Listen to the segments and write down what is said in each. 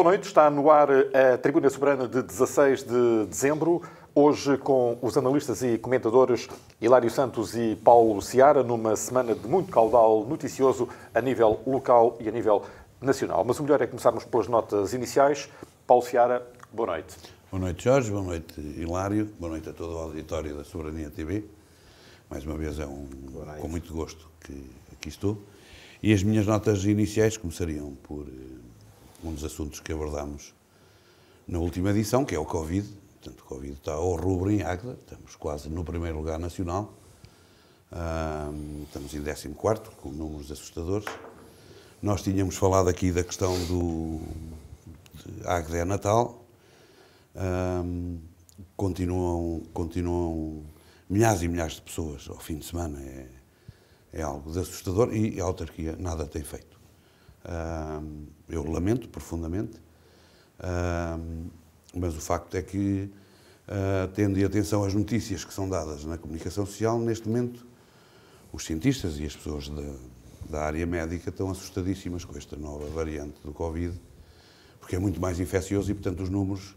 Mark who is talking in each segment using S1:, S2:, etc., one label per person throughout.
S1: Boa noite, está no ar a Tribuna Soberana de 16 de dezembro. Hoje com os analistas e comentadores Hilário Santos e Paulo Ciara, numa semana de muito caudal noticioso a nível local e a nível nacional. Mas o melhor é começarmos pelas notas iniciais. Paulo Ciara, boa noite.
S2: Boa noite, Jorge. Boa noite, Hilário. Boa noite a todo o auditório da Soberania TV. Mais uma vez é um, com muito gosto que aqui estou. E as minhas notas iniciais começariam por eh, um dos assuntos que abordámos na última edição, que é o Covid. Portanto, o Covid está ao rubro em Águeda, estamos quase no primeiro lugar nacional. estamos em 14 com números assustadores. Nós tínhamos falado aqui da questão do Águeda é Natal. continuam, continuam milhares e milhares de pessoas ao fim de semana. É, é algo de assustador e a autarquia nada tem feito. Uh, eu lamento profundamente, uh, mas o facto é que, uh, tendo em atenção as notícias que são dadas na comunicação social, neste momento os cientistas e as pessoas da, da área médica estão assustadíssimas com esta nova variante do Covid, porque é muito mais infeccioso e, portanto, os números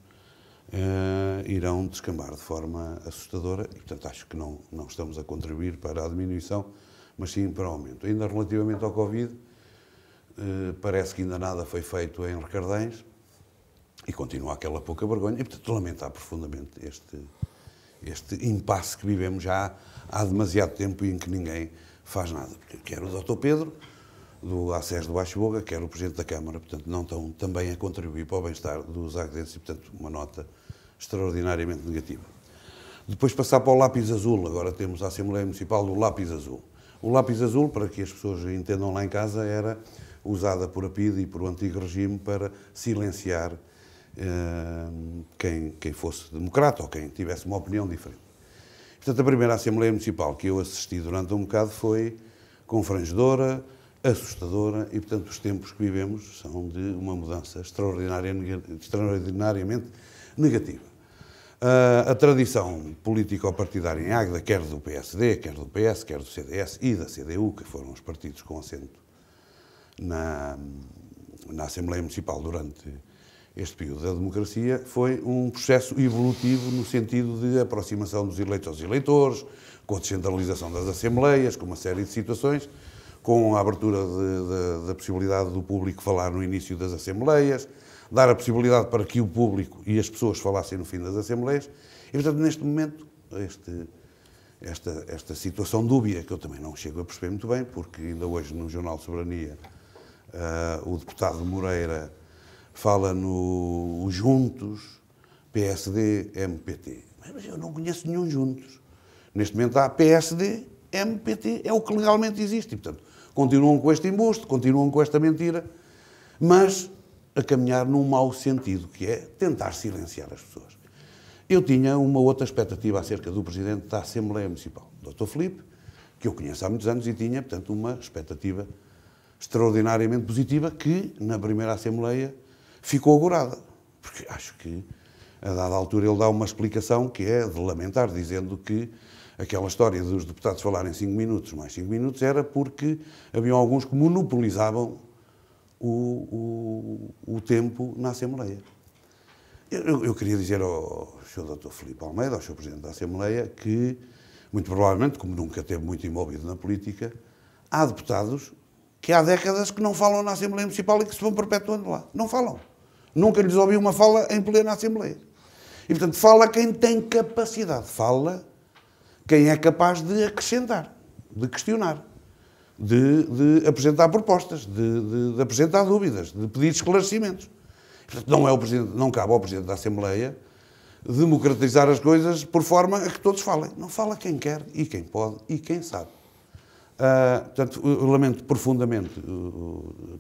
S2: uh, irão descambar de forma assustadora e, portanto, acho que não, não estamos a contribuir para a diminuição mas sim para o aumento. Ainda relativamente ao Covid, parece que ainda nada foi feito em Recardães e continua aquela pouca vergonha. E, portanto, lamentar profundamente este, este impasse que vivemos já há demasiado tempo e em que ninguém faz nada. Quer o Dr. Pedro, do ACES do Baixo Boga, quer o Presidente da Câmara, portanto, não estão também a contribuir para o bem-estar dos agredenses e, portanto, uma nota extraordinariamente negativa. Depois passar para o lápis azul, agora temos a Assembleia Municipal do lápis azul. O lápis azul, para que as pessoas entendam lá em casa, era usada por a PIDE e por o antigo regime para silenciar eh, quem, quem fosse democrata ou quem tivesse uma opinião diferente. Portanto, a primeira Assembleia Municipal que eu assisti durante um bocado foi confrangedora, assustadora e, portanto, os tempos que vivemos são de uma mudança extraordinária, extraordinariamente negativa. Uh, a tradição político-partidária em Águeda, quer do PSD, quer do PS, quer do CDS e da CDU, que foram os partidos com assento na, na Assembleia Municipal durante este período da democracia, foi um processo evolutivo no sentido de aproximação dos eleitos aos eleitores, com a descentralização das assembleias, com uma série de situações, com a abertura de, de, da possibilidade do público falar no início das assembleias, dar a possibilidade para que o público e as pessoas falassem no fim das Assembleias. E, portanto, neste momento, este, esta, esta situação dúbia, que eu também não chego a perceber muito bem, porque ainda hoje no Jornal de Soberania uh, o deputado Moreira fala no Juntos, PSD, MPT. Mas eu não conheço nenhum Juntos. Neste momento há PSD, MPT, é o que legalmente existe. E, portanto, continuam com este embuste, continuam com esta mentira, mas a caminhar num mau sentido, que é tentar silenciar as pessoas. Eu tinha uma outra expectativa acerca do Presidente da Assembleia Municipal, Dr. Filipe, que eu conheço há muitos anos e tinha, portanto, uma expectativa extraordinariamente positiva que, na primeira Assembleia, ficou agorada. Porque acho que, a dada altura, ele dá uma explicação que é de lamentar, dizendo que aquela história dos deputados falarem 5 minutos mais 5 minutos era porque haviam alguns que monopolizavam o, o, o tempo na Assembleia. Eu, eu, queria dizer ao Sr. Dr. Filipe Almeida, ao Sr. Presidente da Assembleia, que, muito provavelmente, como nunca esteve muito envolvido na política, há deputados que há décadas que não falam na Assembleia Municipal e que se vão perpetuando lá. Não falam. Nunca lhes ouvi uma fala em plena Assembleia. E, portanto, fala quem tem capacidade. Fala quem é capaz de acrescentar, de questionar de, de apresentar propostas, de, de, de, apresentar dúvidas, de pedir esclarecimentos. Portanto, não, é o presidente, não cabe ao Presidente da Assembleia democratizar as coisas por forma a que todos falem. Não fala quem quer e quem pode e quem sabe. Uh, portanto, eu lamento profundamente uh,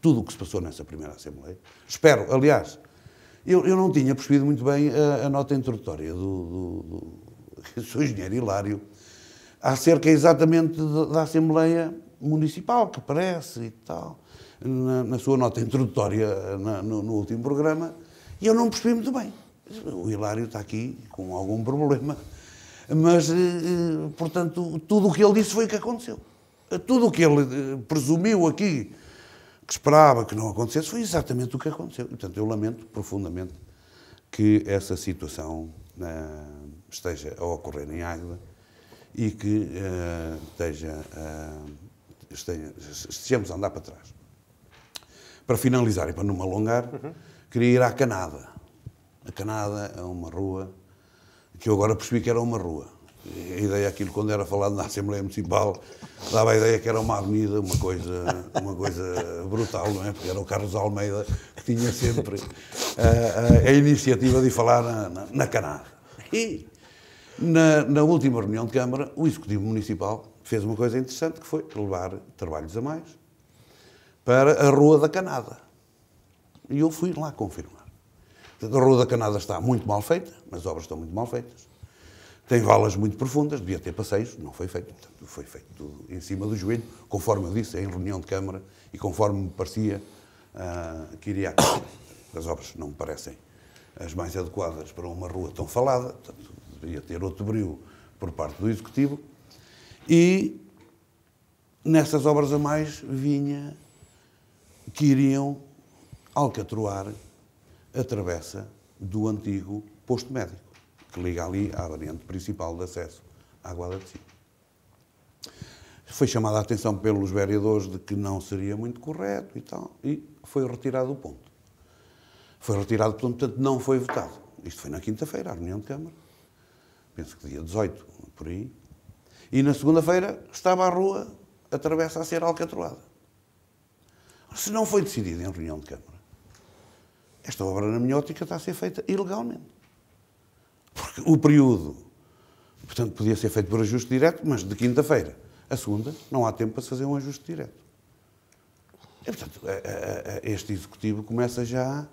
S2: tudo o que se passou nessa primeira Assembleia. Espero, aliás, eu, eu não tinha percebido muito bem a, a nota introdutória do, do, do, do engenheiro Hilário, acerca exatamente da Assembleia Municipal, que parece e tal, na, na sua nota introdutória na, no, no, último programa, e eu não percebi muito bem. O Hilário está aqui com algum problema, mas, eh, eh, portanto, tudo o que ele disse foi o que aconteceu. Tudo o que ele eh, presumiu aqui que esperava que não acontecesse, foi exatamente o que aconteceu. Portanto, eu lamento profundamente que essa situação uh, esteja a ocorrer em Águeda e que uh, esteja, uh, esteja, estejamos a andar para trás. Para finalizar e para não me alongar, uhum. queria ir à Canada. A Canada é uma rua que eu agora percebi que era uma rua. A ideia, aquilo quando era falado na Assembleia Municipal, dava a ideia que era uma avenida, uma coisa, uma coisa brutal, não é? Porque era o Carlos Almeida que tinha sempre a, a, a iniciativa de falar na, na, na Canada. E na, na, última reunião de Câmara, o Executivo Municipal fez uma coisa interessante, que foi levar trabalhos a mais para a Rua da Canada. E eu fui lá confirmar. A Rua da Canada está muito mal feita, as obras estão muito mal feitas. Tem valas muito profundas, devia ter passeios, não foi feito. Portanto, foi feito em cima do joelho, conforme eu disse, em reunião de Câmara e conforme me parecia uh, que iria acontecer. As obras não me parecem as mais adequadas para uma rua tão falada, portanto, deveria ter outro brilho por parte do Executivo. E nessas obras a mais vinha que iriam alcatroar a travessa do antigo posto médico que liga ali à variante principal de acesso à Guarda de Cima. Foi chamada a atenção pelos vereadores de que não seria muito correto e tal, e foi retirado o ponto. Foi retirado, portanto, não foi votado. Isto foi na quinta-feira, a reunião de Câmara. Penso que dia 18, por aí. E na segunda-feira estava a rua, a a ser alcatroada. Se não foi decidido em reunião de Câmara, esta obra, na minha ótica, está a ser feita ilegalmente. Porque o período, portanto, podia ser feito por ajuste direto, mas de quinta-feira a segunda não há tempo para se fazer um ajuste direto. E, portanto, este executivo começa já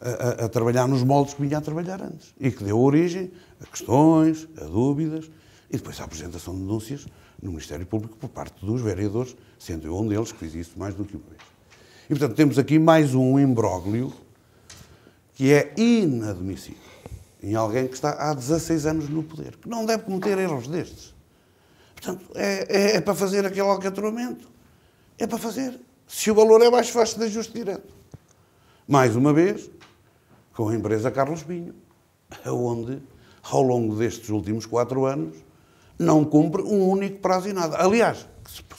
S2: a, trabalhar nos moldes que vinha a trabalhar antes e que deu origem a questões, a dúvidas e depois a apresentação de denúncias no Ministério Público por parte dos vereadores, sendo eu um deles que fiz isso mais do que uma vez. E, portanto, temos aqui mais um imbróglio que é inadmissível em alguém que está há 16 anos no poder, que não deve cometer erros destes. Portanto, é, é, é para fazer aquele alcatramento. É para fazer. Se o valor é baixo, faz-se de ajuste direto. Mais uma vez, com a empresa Carlos Pinho, onde, ao longo destes últimos quatro anos, não cumpre um único prazo e nada. Aliás,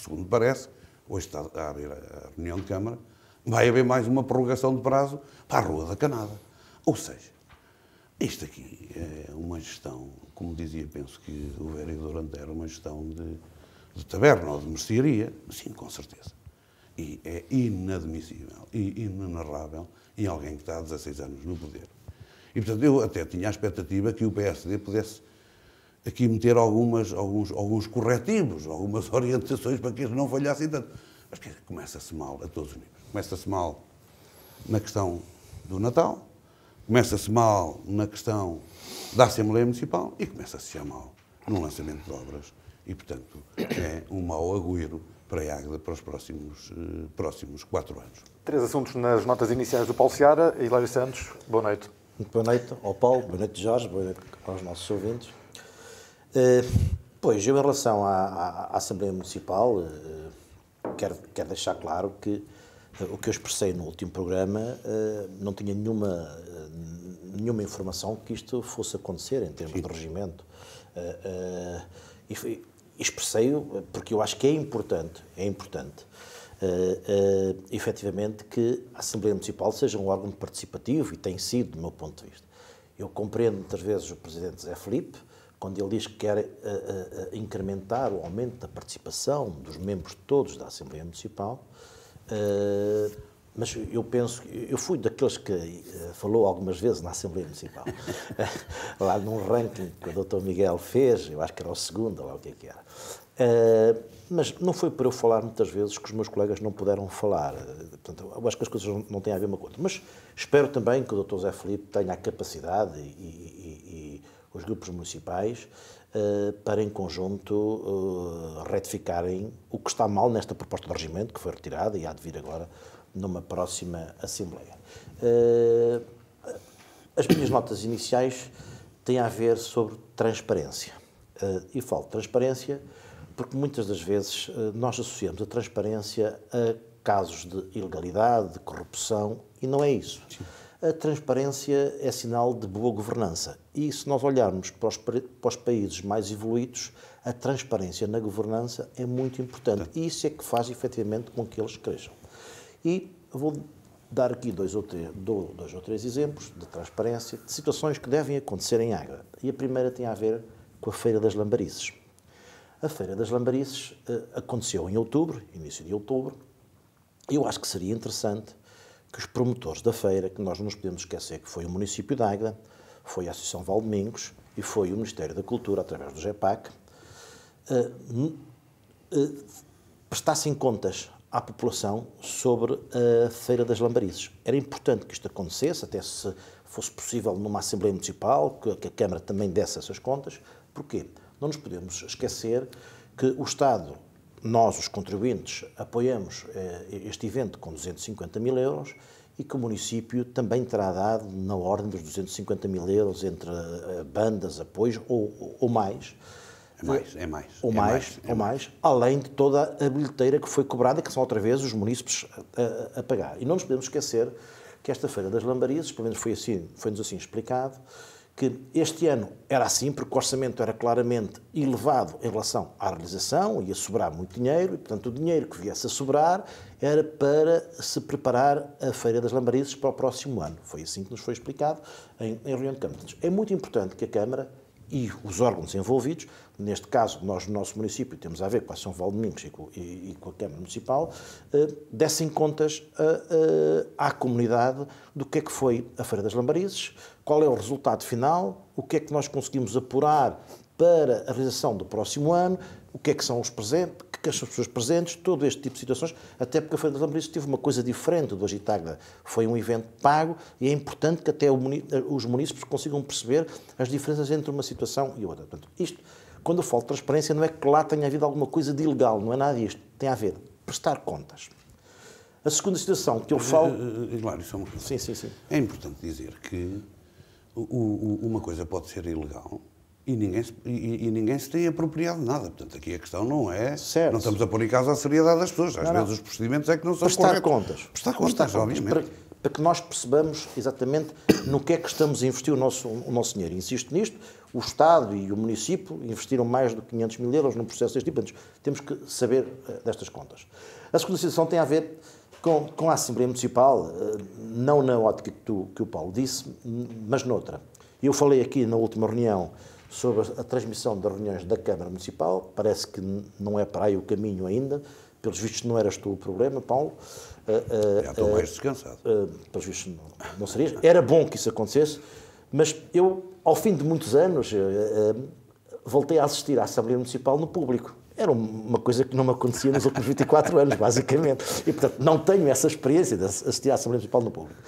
S2: segundo parece, hoje está a haver a reunião de Câmara, vai haver mais uma prorrogação de prazo para a Rua da Canada. Ou seja, isto aqui é uma gestão, como dizia, penso que o vereador Antero, uma gestão de, de taberna ou de mercearia, sim, com certeza. E é inadmissível e inenarrável em alguém que está há 16 anos no poder. E, portanto, eu até tinha a expectativa que o PSD pudesse aqui meter algumas, alguns, alguns corretivos, algumas orientações para que eles não falhassem tanto. Mas começa-se mal a todos os níveis. Começa-se mal na questão do Natal, Começa-se mal na questão da Assembleia Municipal e começa-se já mal no lançamento de obras. E, portanto, é um mau agüero para a Águeda para os próximos, eh, próximos quatro anos.
S1: Três assuntos nas notas iniciais do Paulo Seara. Hilário Santos, boa noite.
S3: Muito boa noite ao Paulo, boa noite Jorge, boa noite aos nossos ouvintes. Eh, pois, eu em relação à, à, à Assembleia Municipal, eh, quero, quero deixar claro que o que eu expressei no último programa não tinha nenhuma nenhuma informação que isto fosse acontecer em termos Sim. de regimento. Uh, uh, e expressei-o porque eu acho que é importante, é importante, uh, uh, efetivamente, que a Assembleia Municipal seja um órgão participativo e tem sido, do meu ponto de vista. Eu compreendo muitas vezes o Presidente Zé Felipe, quando ele diz que quer uh, incrementar o aumento da participação dos membros todos da Assembleia Municipal, mas eu penso, eu fui daqueles que uh, falou algumas vezes na Assembleia Municipal, lá num ranking que o Dr. Miguel fez, eu acho que era o segundo, lá o que é que era. Uh, mas não foi para eu falar muitas vezes que os meus colegas não puderam falar. Portanto, eu acho que as coisas não têm a ver uma coisa. Mas espero também que o Dr. Zé Felipe tenha a capacidade e, e, e os grupos municipais uh, para, em conjunto, retificarem o que está mal nesta proposta de regimento, que foi retirada e há de vir agora numa próxima Assembleia. Eh, as minhas notas iniciais têm a ver sobre transparência. Eh, e falo de transparência porque muitas das vezes eh, nós associamos a transparência a casos de ilegalidade, de corrupção, e não é isso. A transparência é sinal de boa governança. E se nós olharmos para os, para os países mais evoluídos, a transparência na governança é muito importante. E isso é que faz efetivamente com que eles cresçam. E vou dar aqui dois ou, três, dois ou três exemplos de transparência, de situações que devem acontecer em Águeda. E a primeira tem a ver com a Feira das Lambarices. A Feira das Lambarices uh, aconteceu em outubro, início de outubro. Eu acho que seria interessante que os promotores da feira, que nós não nos podemos esquecer que foi o município de Águeda, foi a Associação Valdemingos e foi o Ministério da Cultura, através do GEPAC, uh, uh, prestassem contas à população sobre a Feira das Lambarices. Era importante que isto acontecesse, até se fosse possível numa Assembleia Municipal, que a Câmara também desse essas contas. Porquê? Não nos podemos esquecer que o Estado, nós, os contribuintes, apoiamos eh, este evento com 250 mil euros e que o município também terá dado na ordem dos 250 mil euros entre eh, bandas, apoios ou, ou mais
S2: é mais, é mais.
S3: Ou
S2: é
S3: mais,
S2: mais
S3: é ou mais, além de toda a bilheteira que foi cobrada, que são outra vez os munícipes a, a, a, pagar. E não nos podemos esquecer que esta Feira das Lambarias, pelo menos foi assim, foi-nos assim explicado, que este ano era assim, porque o orçamento era claramente elevado em relação à realização, ia sobrar muito dinheiro, e portanto o dinheiro que viesse a sobrar era para se preparar a Feira das Lambarices para o próximo ano. Foi assim que nos foi explicado em, em reunião de Câmara. É muito importante que a Câmara e os órgãos envolvidos, neste caso, nós no nosso município temos a ver com a São Valdemingos e com, e, e com a Câmara Municipal, eh, dessem contas à comunidade do que é que foi a Feira das Lambarizes, qual é o resultado final, o que é que nós conseguimos apurar para a realização do próximo ano, o que é que são os presentes, que as pessoas presentes, todo este tipo de situações, até porque a Feira das Lambarizes teve uma coisa diferente do Agitagda. Foi um evento pago e é importante que até os municípios consigam perceber as diferenças entre uma situação e outra. Portanto, isto, quando eu falo de transparência, não é que lá tenha havido alguma coisa de ilegal, não é nada disto. Tem a ver prestar contas. A segunda situação que eu falo.
S2: Hilário, só uma
S3: Sim, sim, sim.
S2: É importante dizer que uma coisa pode ser ilegal e ninguém, e, e, ninguém se tem apropriado de nada. Portanto, aqui a questão não é.
S3: Certo.
S2: Não estamos a pôr em causa a seriedade das pessoas. Às
S3: não,
S2: vezes
S3: não.
S2: os procedimentos é que não são
S3: Prestar
S2: corretos.
S3: contas.
S2: Prestar contas,
S3: Prestar
S2: obviamente.
S3: Para, para, que nós percebamos exatamente no que é que estamos a investir o nosso, o nosso dinheiro. Insisto nisto, o Estado e o município investiram mais de 500 mil euros num processo deste tipo. Temos que saber uh, destas contas. A segunda situação tem a ver com, com a Assembleia Municipal, uh, não na ótica que, tu, que o Paulo disse, mas noutra. Eu falei aqui na última reunião sobre a transmissão das reuniões da Câmara Municipal. Parece que não é para aí o caminho ainda. Pelos vistos, não eras tu o problema, Paulo.
S2: Já estou mais descansado.
S3: Pelos vistos, não, não serias. Era bom que isso acontecesse, mas eu, ao fim de muitos anos, voltei a assistir à Assembleia Municipal no público. Era uma coisa que não me acontecia nos últimos 24 anos, basicamente. E, portanto, não tenho essa experiência de assistir à Assembleia Municipal no público.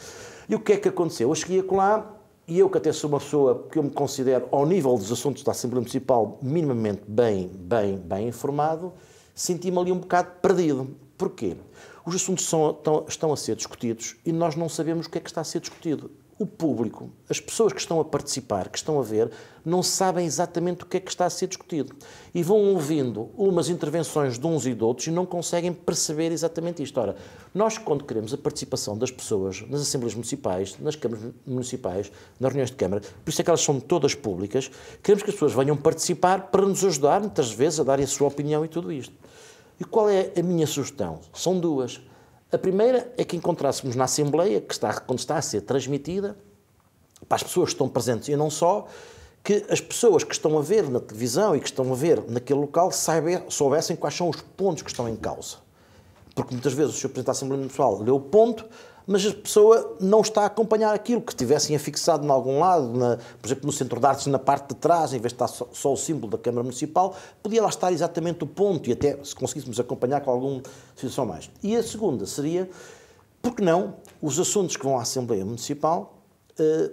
S3: E o que é que aconteceu? Eu cheguei lá e eu, que até sou uma pessoa que eu me considero, ao nível dos assuntos da Assembleia Municipal, minimamente bem, bem, bem informado, senti-me ali um bocado perdido. Porquê? Os assuntos são, estão, estão a ser discutidos e nós não sabemos o que é que está a ser discutido o público, as pessoas que estão a participar, que estão a ver, não sabem exatamente o que é que está a ser discutido. E vão ouvindo umas intervenções de uns e de outros e não conseguem perceber exatamente isto. Ora, nós, quando queremos a participação das pessoas nas Assembleias Municipais, nas câmaras municipais, nas reuniões de Câmara, por isso é que elas são todas públicas, queremos que as pessoas venham participar para nos ajudar, muitas vezes, a darem a sua opinião e tudo isto. E qual é a minha sugestão? São duas. A primeira é que encontrássemos na Assembleia, que está, quando está a ser transmitida, para as pessoas que estão presentes e não só, que as pessoas que estão a ver na televisão e que estão a ver naquele local saiber, soubessem quais são os pontos que estão em causa. Porque muitas vezes o Sr. Presidente da Assembleia Municipal lê o ponto, mas a pessoa não está a acompanhar aquilo que tivessem afixado em algum lado, na, por exemplo, no centro de artes, na parte de trás, em vez de estar só, só, o símbolo da Câmara Municipal, podia lá estar exatamente o ponto e até se conseguíssemos acompanhar com alguma situação mais. E a segunda seria, por que não, os assuntos que vão à Assembleia Municipal eh,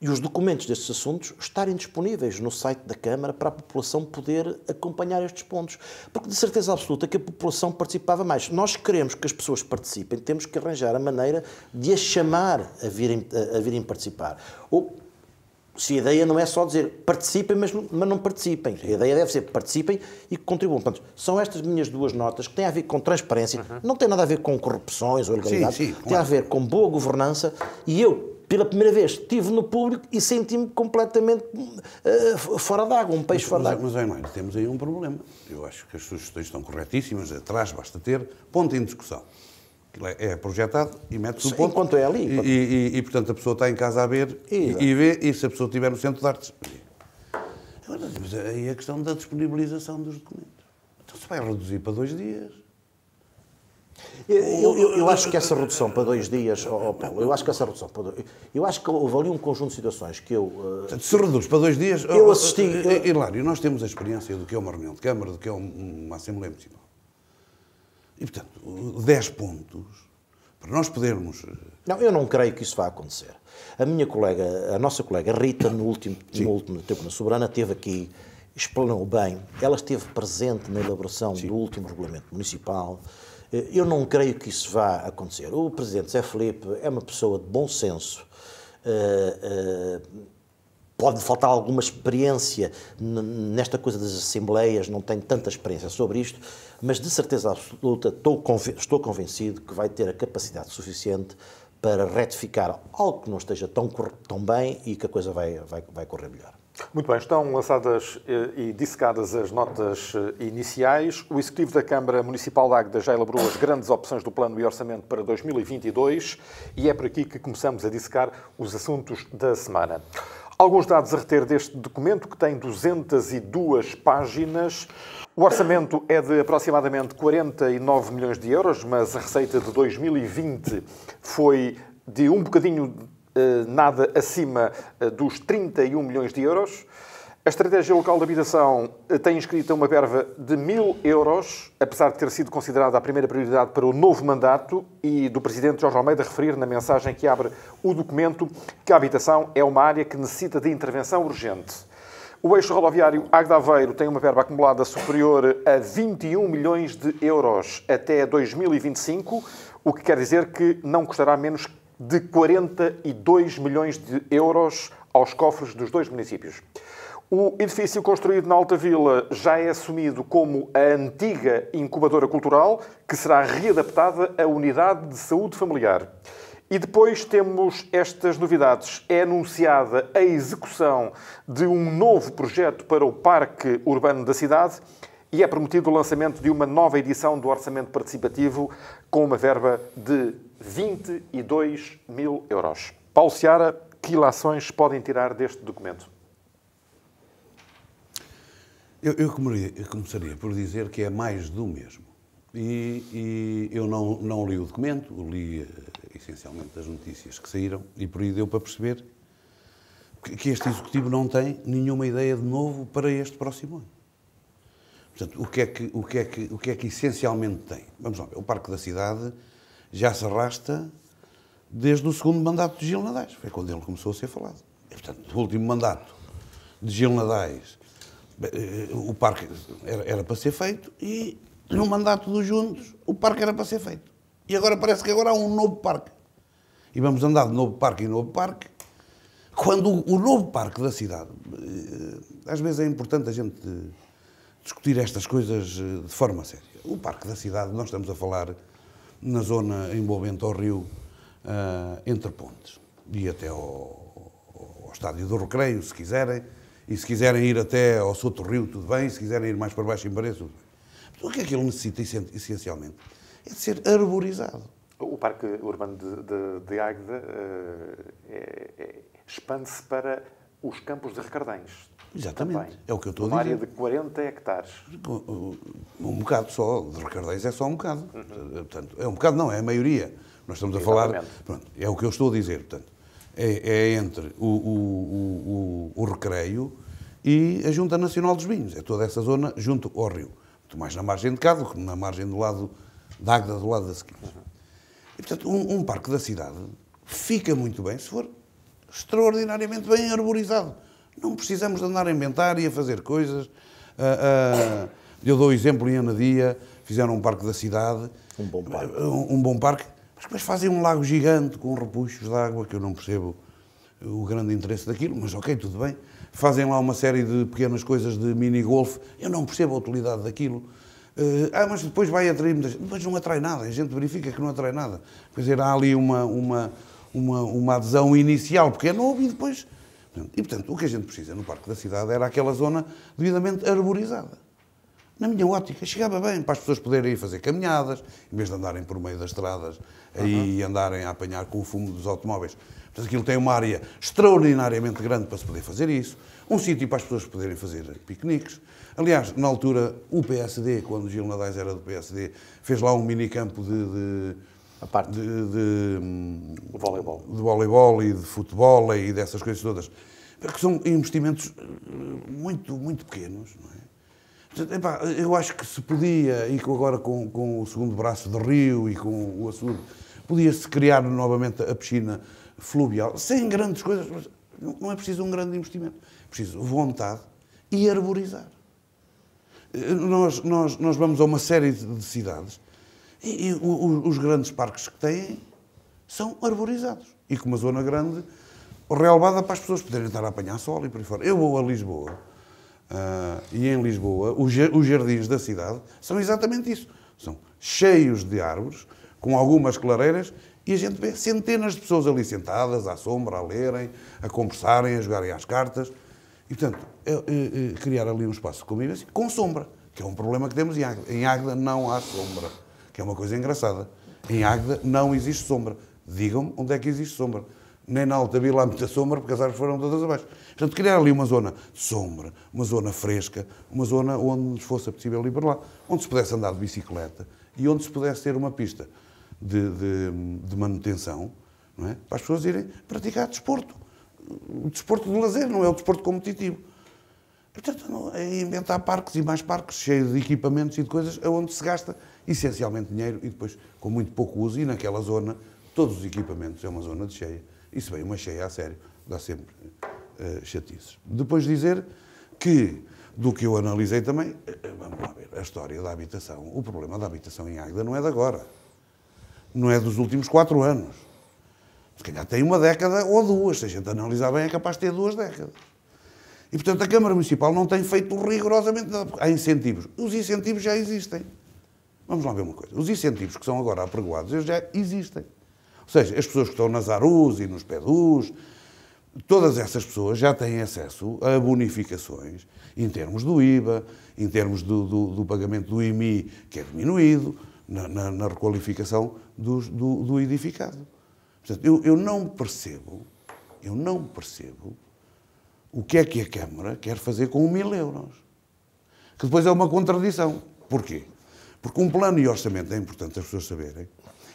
S3: e os documentos destes assuntos estarem disponíveis no site da Câmara para a população poder acompanhar estes pontos. Porque de certeza absoluta que a população participava mais. Nós queremos que as pessoas participem, temos que arranjar a maneira de as chamar a virem, a, a virem participar. Ou se a ideia não é só dizer participem, mas, mas não participem. A ideia deve ser participem e contribuam. Portanto, são estas minhas duas notas que têm a ver com transparência, uhum. não tem nada a ver com corrupções ou ilegalidades, sim, sim, tem a ver com boa governança e eu, pela primeira vez, estive no público e senti-me completamente uh, fora d'água, um peixe
S2: mas,
S3: fora d'água.
S2: Mas, mas, mas temos aí um problema. Eu acho que as sugestões estão corretíssimas, atrás basta ter ponto em discussão. É, é projetado e mete-se no ponto.
S3: Enquanto é ali.
S2: E, e, e, portanto, a pessoa está em casa a ver e, e, vê, e se a pessoa estiver no centro de artes. Agora, mas aí é a questão da disponibilização dos documentos. Então se vai reduzir para dois dias.
S3: Eu, eu, eu, acho que essa redução para dois dias, oh, Paulo, eu acho que essa redução para dois, eu acho que houve ali um conjunto de situações que eu.
S2: Uh, se reduz para dois dias.
S3: Eu assisti.
S2: Uh, Hilário, nós temos a experiência do que é uma reunião de Câmara, do que é uma Assembleia Municipal. E, portanto, 10 pontos, para nós podermos... Eh,
S3: não, eu não creio que isso vá acontecer. A minha colega, a nossa colega Rita, no último, no último tempo na Soberana, teve aqui, explanou bem, ela esteve presente na elaboração Sim. do último regulamento municipal. Eh, eu não creio que isso vá acontecer. O Presidente Zé Felipe é uma pessoa de bom senso, Uh, uh, pode faltar alguma experiência nesta coisa das assembleias, não tenho tanta experiência sobre isto, mas de certeza absoluta estou convencido que vai ter a capacidade suficiente para retificar algo que não esteja tão, tão bem e que a coisa vai, vai, vai correr melhor.
S1: Muito bem, estão lançadas eh, e dissecadas as notas eh, iniciais. O Executivo da Câmara Municipal de Águeda já elaborou as grandes opções do Plano e Orçamento para 2022 e é por aqui que começamos a dissecar os assuntos da semana. Alguns dados a reter deste documento, que tem 202 páginas. O orçamento é de aproximadamente 49 milhões de euros, mas a receita de 2020 foi de um bocadinho nada acima eh, dos 31 milhões de euros. A Estratégia Local de Habitação eh, tem inscrita uma verba de mil euros, apesar de ter sido considerada a primeira prioridade para o novo mandato e do Presidente Jorge Almeida referir na mensagem que abre o documento que a habitação é uma área que necessita de intervenção urgente. O eixo rodoviário Agda-Aveiro tem uma verba acumulada superior a 21 milhões de euros até 2025, o que quer dizer que não custará menos de 42 milhões de euros aos cofres dos dois municípios. O edifício construído na Alta Vila já é assumido como a antiga incubadora cultural, que será readaptada à unidade de saúde familiar. E depois temos estas novidades. É anunciada a execução de um novo projeto para o Parque Urbano da cidade e é prometido o lançamento de uma nova edição do Orçamento Participativo com uma verba de 22 mil euros. Paulo Seara, que ilações podem tirar deste documento?
S2: Eu, eu, começaria por dizer que é mais do mesmo. E, e eu não, não li o documento, li uh, essencialmente as notícias que saíram, e por aí deu para perceber que, este Executivo não tem nenhuma ideia de novo para este próximo ano. Portanto, o que é que, o que, é que, o que, é que essencialmente tem? Vamos lá o Parque da Cidade já se arrasta desde o segundo mandato de Gil Nadais. Foi quando ele começou a ser falado. E, portanto, o último mandato de Gil Nadais, eh, o parque era, era para ser feito e no mandato dos Juntos, o parque era para ser feito. E agora parece que agora há um novo parque. E vamos andar de novo parque em novo parque, quando o, novo parque da cidade, eh, às vezes é importante a gente discutir estas coisas eh, de forma séria. O parque da cidade, nós estamos a falar na zona envolvente ao rio, uh, entre pontes, e até ao, ao, estádio do Recreio, se quiserem, e se quiserem ir até ao Soto Rio, tudo bem, se quiserem ir mais para baixo em Paredes, tudo bem. O que é que ele necessita, essencialmente? É de ser arborizado.
S1: O Parque Urbano de, de, de Águeda uh, é, é, expande-se para os campos de Recardães.
S2: Exatamente, Também. é o que eu estou
S1: a
S2: dizer.
S1: Uma área de 40 hectares.
S2: Um bocado só, de Recardães é só um bocado. Uhum. Portanto, é um bocado não, é a maioria. Nós estamos a Exatamente. falar... Pronto, é o que eu estou a dizer, portanto. É, é entre o, o, o, o Recreio e a Junta Nacional dos Vinhos. É toda essa zona junto ao rio muito mais na margem de cá do que na margem do lado da Águeda, do lado da Sequinha. E, portanto, um, um, parque da cidade fica muito bem se for extraordinariamente bem arborizado. Não precisamos de andar a inventar e a fazer coisas. Uh, uh, eu dou o exemplo em Anadia, fizeram um parque da cidade.
S3: Um bom parque.
S2: Um, um bom parque. Mas depois fazem um lago gigante com repuxos de água que eu não percebo o grande interesse daquilo, mas ok, tudo bem. Fazem lá uma série de pequenas coisas de mini-golf, eu não percebo a utilidade daquilo. Uh, ah, mas depois vai atrair muita gente. Depois não atrai nada, a gente verifica que não atrai nada. Quer dizer, há ali uma, uma, uma, uma adesão inicial, porque é novo e depois. E, portanto, o que a gente precisa no Parque da Cidade era aquela zona devidamente arborizada. Na minha ótica, chegava bem para as pessoas poderem ir fazer caminhadas, em vez de andarem por meio das estradas uhum. e andarem a apanhar com o fumo dos automóveis. Portanto, aquilo tem uma área extraordinariamente grande para se poder fazer isso, um sítio para as pessoas poderem fazer piqueniques. Aliás, na altura, o PSD, quando Gil Nadais era do PSD, fez lá um minicampo de, de
S1: a parte
S2: de, de,
S1: voleibol.
S2: de voleibol e de futebol e dessas coisas todas. Que são investimentos eh, muito, muito pequenos, não é? Eu acho que se podia, e agora com, com o segundo braço de Rio e com o açude, podia-se criar novamente a piscina fluvial, sem grandes coisas, mas não é preciso um grande investimento. É preciso vontade e arborizar. Eh, nós, nós, nós vamos a uma série de cidades e, e os grandes parques que têm são arborizados. E com uma zona grande, relevada para as pessoas poderem estar a apanhar sol e por aí fora. Eu vou a Lisboa, uh, e em Lisboa, os, os jardins da cidade são exatamente isso. São cheios de árvores, com algumas clareiras, e a gente vê centenas de pessoas ali sentadas, à sombra, a lerem, a conversarem, a jogarem às cartas. E, portanto, é, é, é, criar ali um espaço de convivência com sombra, que é um problema que temos em Águeda. Em Águeda não há sombra, que é uma coisa engraçada. Em Águeda não existe sombra. Digam-me onde é que existe sombra. Nem na Alta Vila há muita sombra, porque as árvores foram todas abaixo. Portanto, criar ali uma zona de sombra, uma zona fresca, uma zona onde nos fosse possível ir para lá, onde se pudesse andar de bicicleta e onde se pudesse ter uma pista de, de, de manutenção, não é? para as pessoas irem praticar desporto. O desporto de lazer, não é o desporto competitivo. Portanto, é inventar parques e mais parques cheios de equipamentos e de coisas onde se gasta essencialmente dinheiro e depois com muito pouco uso. E naquela zona, todos os equipamentos é uma zona de cheia. E se vem uma cheia a sério, dá sempre uh, chatices. Depois dizer que, do que eu analisei também, eh, vamos lá ver, a história da habitação. O problema da habitação em Águeda não é de agora não é dos últimos quatro anos. Se calhar tem uma década ou duas. Se a gente analisar bem, é capaz de ter duas décadas. E, portanto, a Câmara Municipal não tem feito rigorosamente nada. Há incentivos. Os incentivos já existem. Vamos lá ver uma coisa. Os incentivos que são agora apregoados, eles já existem. Ou seja, as pessoas que estão nas ARUs e nos PEDUs, todas essas pessoas já têm acesso a bonificações em termos do IVA, em termos do, do, do pagamento do IMI, que é diminuído, na, na, na requalificação do, do, do edificado. Portanto, eu, eu não percebo, eu não percebo o que é que a Câmara quer fazer com mil euros. Que depois é uma contradição. Porquê? Porque um plano e orçamento, é importante as pessoas saberem,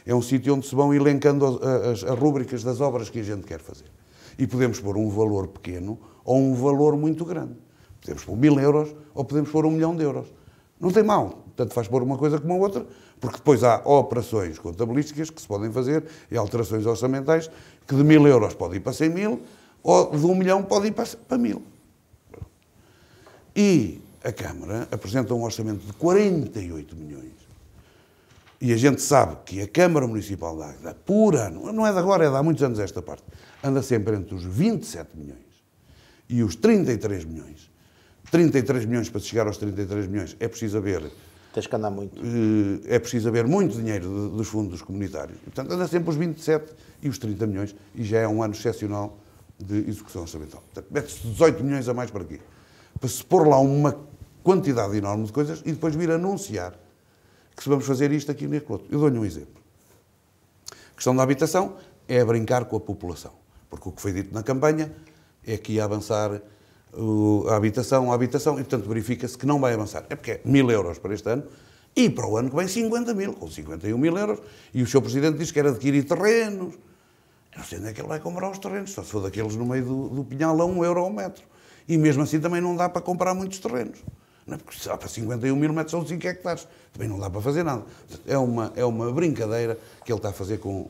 S2: é um sítio onde se vão elencando as, as, as rúbricas das obras que a gente quer fazer. E podemos pôr um valor pequeno ou um valor muito grande. Podemos pôr mil euros ou podemos pôr um milhão de euros. Não tem mal. Tanto faz pôr uma coisa como a outra, porque depois há operações contabilísticas que se podem fazer e alterações orçamentais que de mil euros pode ir para 100 mil ou de um milhão pode ir para mil. E a Câmara apresenta um orçamento de 48 milhões. E a gente sabe que a Câmara Municipal de Águeda, por ano, não é de agora, é de há muitos anos esta parte, anda sempre entre os 27 milhões e os 33 milhões. 33 milhões para chegar aos 33 milhões é preciso haver
S3: Tens que andar muito.
S2: Eh, é preciso haver muito dinheiro dos fundos comunitários. Portanto, anda sempre os 27 e os 30 milhões, e já é um ano excepcional de execução orçamental. Portanto, mete-se 18 milhões a mais para quê? Para se pôr lá uma quantidade enorme de coisas e depois vir anunciar que se vamos fazer isto, aquilo e aquilo. Eu dou-lhe um exemplo. A questão da habitação é brincar com a população. Porque o que foi dito na campanha é que ia avançar a habitação, a habitação, e portanto verifica-se que não vai avançar. É porque é mil euros para este ano e para o ano que vem 50 mil, com 51 mil euros, e o seu Presidente disse que era adquirir terrenos. Eu não sei onde é que ele vai comprar os terrenos, só se for daqueles no meio do, do pinhal a um euro ao metro. E mesmo assim também não dá para comprar muitos terrenos. Não é? Porque se dá para 51 mil metros são 5 hectares. Também não dá para fazer nada. É uma, é uma brincadeira que ele está a fazer com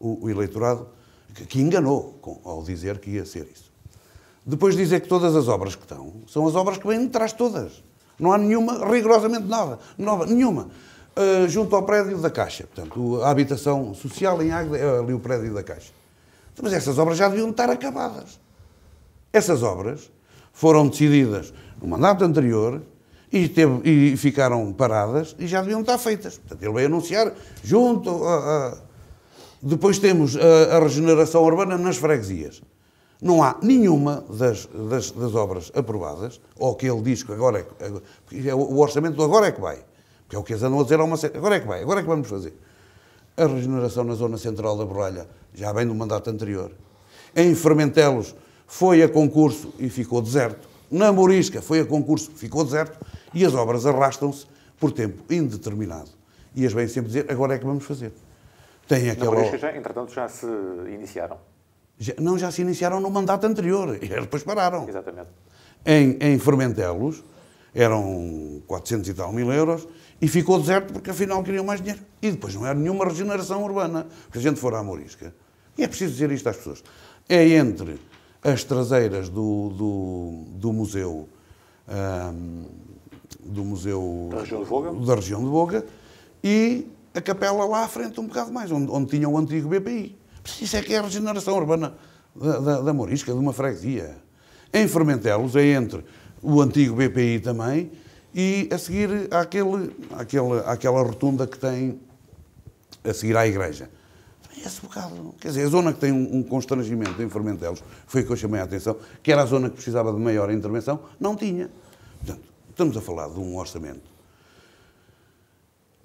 S2: o, o eleitorado, que, que enganou com, ao dizer que ia ser isso. Depois dizer que todas as obras que estão são as obras que vêm de trás todas. Não há nenhuma, rigorosamente nada, nova, nenhuma. Uh, junto ao prédio da Caixa. Portanto, a habitação social em Águeda é ali o prédio da Caixa. Mas essas obras já deviam estar acabadas. Essas obras foram decididas no mandato anterior e, teve, e ficaram paradas e já deviam estar feitas. Portanto, ele veio anunciar junto a, a... Depois temos a, a, regeneração urbana nas freguesias. Não há nenhuma das, das, das, obras aprovadas, ou que ele diz que agora é, é o orçamento agora é que vai, que é o que eles andam a dizer há uma série, agora é que vai, agora é que vamos fazer. A regeneração na zona central da Borralha já vem do mandato anterior. Em Fermentelos foi a concurso e ficou deserto. Na Morisca foi a concurso, ficou deserto. E as obras arrastam-se por tempo indeterminado. E as vêm sempre dizer, agora é que vamos fazer.
S1: Tem aquela... Na Morisca, já, entretanto, já se iniciaram?
S2: Já, não, já se iniciaram no mandato anterior. E depois pararam.
S1: Exatamente.
S2: Em, em Fermentelos, eram 400 e tal mil euros, e ficou deserto porque afinal queriam mais dinheiro. E depois não era nenhuma regeneração urbana. Porque a gente for à Morisca, e é preciso dizer isto às pessoas, é entre as traseiras do, do, do museu um, do museu
S1: da região de Boga,
S2: da região de Boga e a capela lá à frente um bocado mais, onde, onde tinha o antigo BPI. Isso é que é a regeneração urbana da, da, da Morisca, de uma freguesia. Em Fermentelos é entre o antigo BPI também e a seguir àquele, àquele, àquela rotunda que tem a seguir à igreja. Esse bocado, quer dizer, a zona que tem um, um constrangimento em Fermentelos, foi que eu chamei a atenção, que era a zona que precisava de maior intervenção, não tinha. Portanto, estamos a falar de um orçamento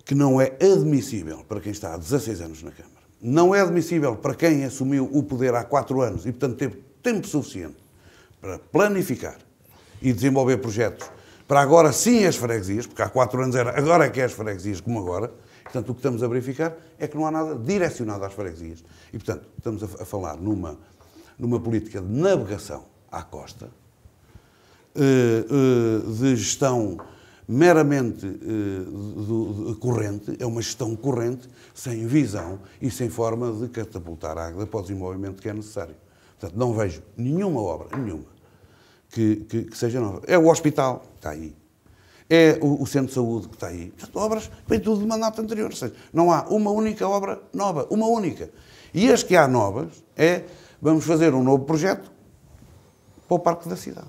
S2: que não é admissível para quem está há 16 anos na Câmara. Não é admissível para quem assumiu o poder há 4 anos e, portanto, teve tempo suficiente para planificar e desenvolver projetos para agora sim as freguesias, porque há quatro anos era agora é que é as freguesias, como agora. Portanto, o que estamos a verificar é que não há nada direcionado às freguesias. E, portanto, estamos a, falar numa, numa política de navegação à costa, eh, eh, de gestão meramente eh, corrente, é uma gestão corrente, sem visão e sem forma de catapultar a água para o desenvolvimento que é necessário. Portanto, não vejo nenhuma obra, nenhuma, que, que, que seja nova. É o hospital, está aí. É o, o, centro de saúde que está aí. Obras vem tudo de mandato anterior. Ou seja, não há uma única obra nova, uma única. E as que há novas é vamos fazer um novo projeto para o Parque da Cidade.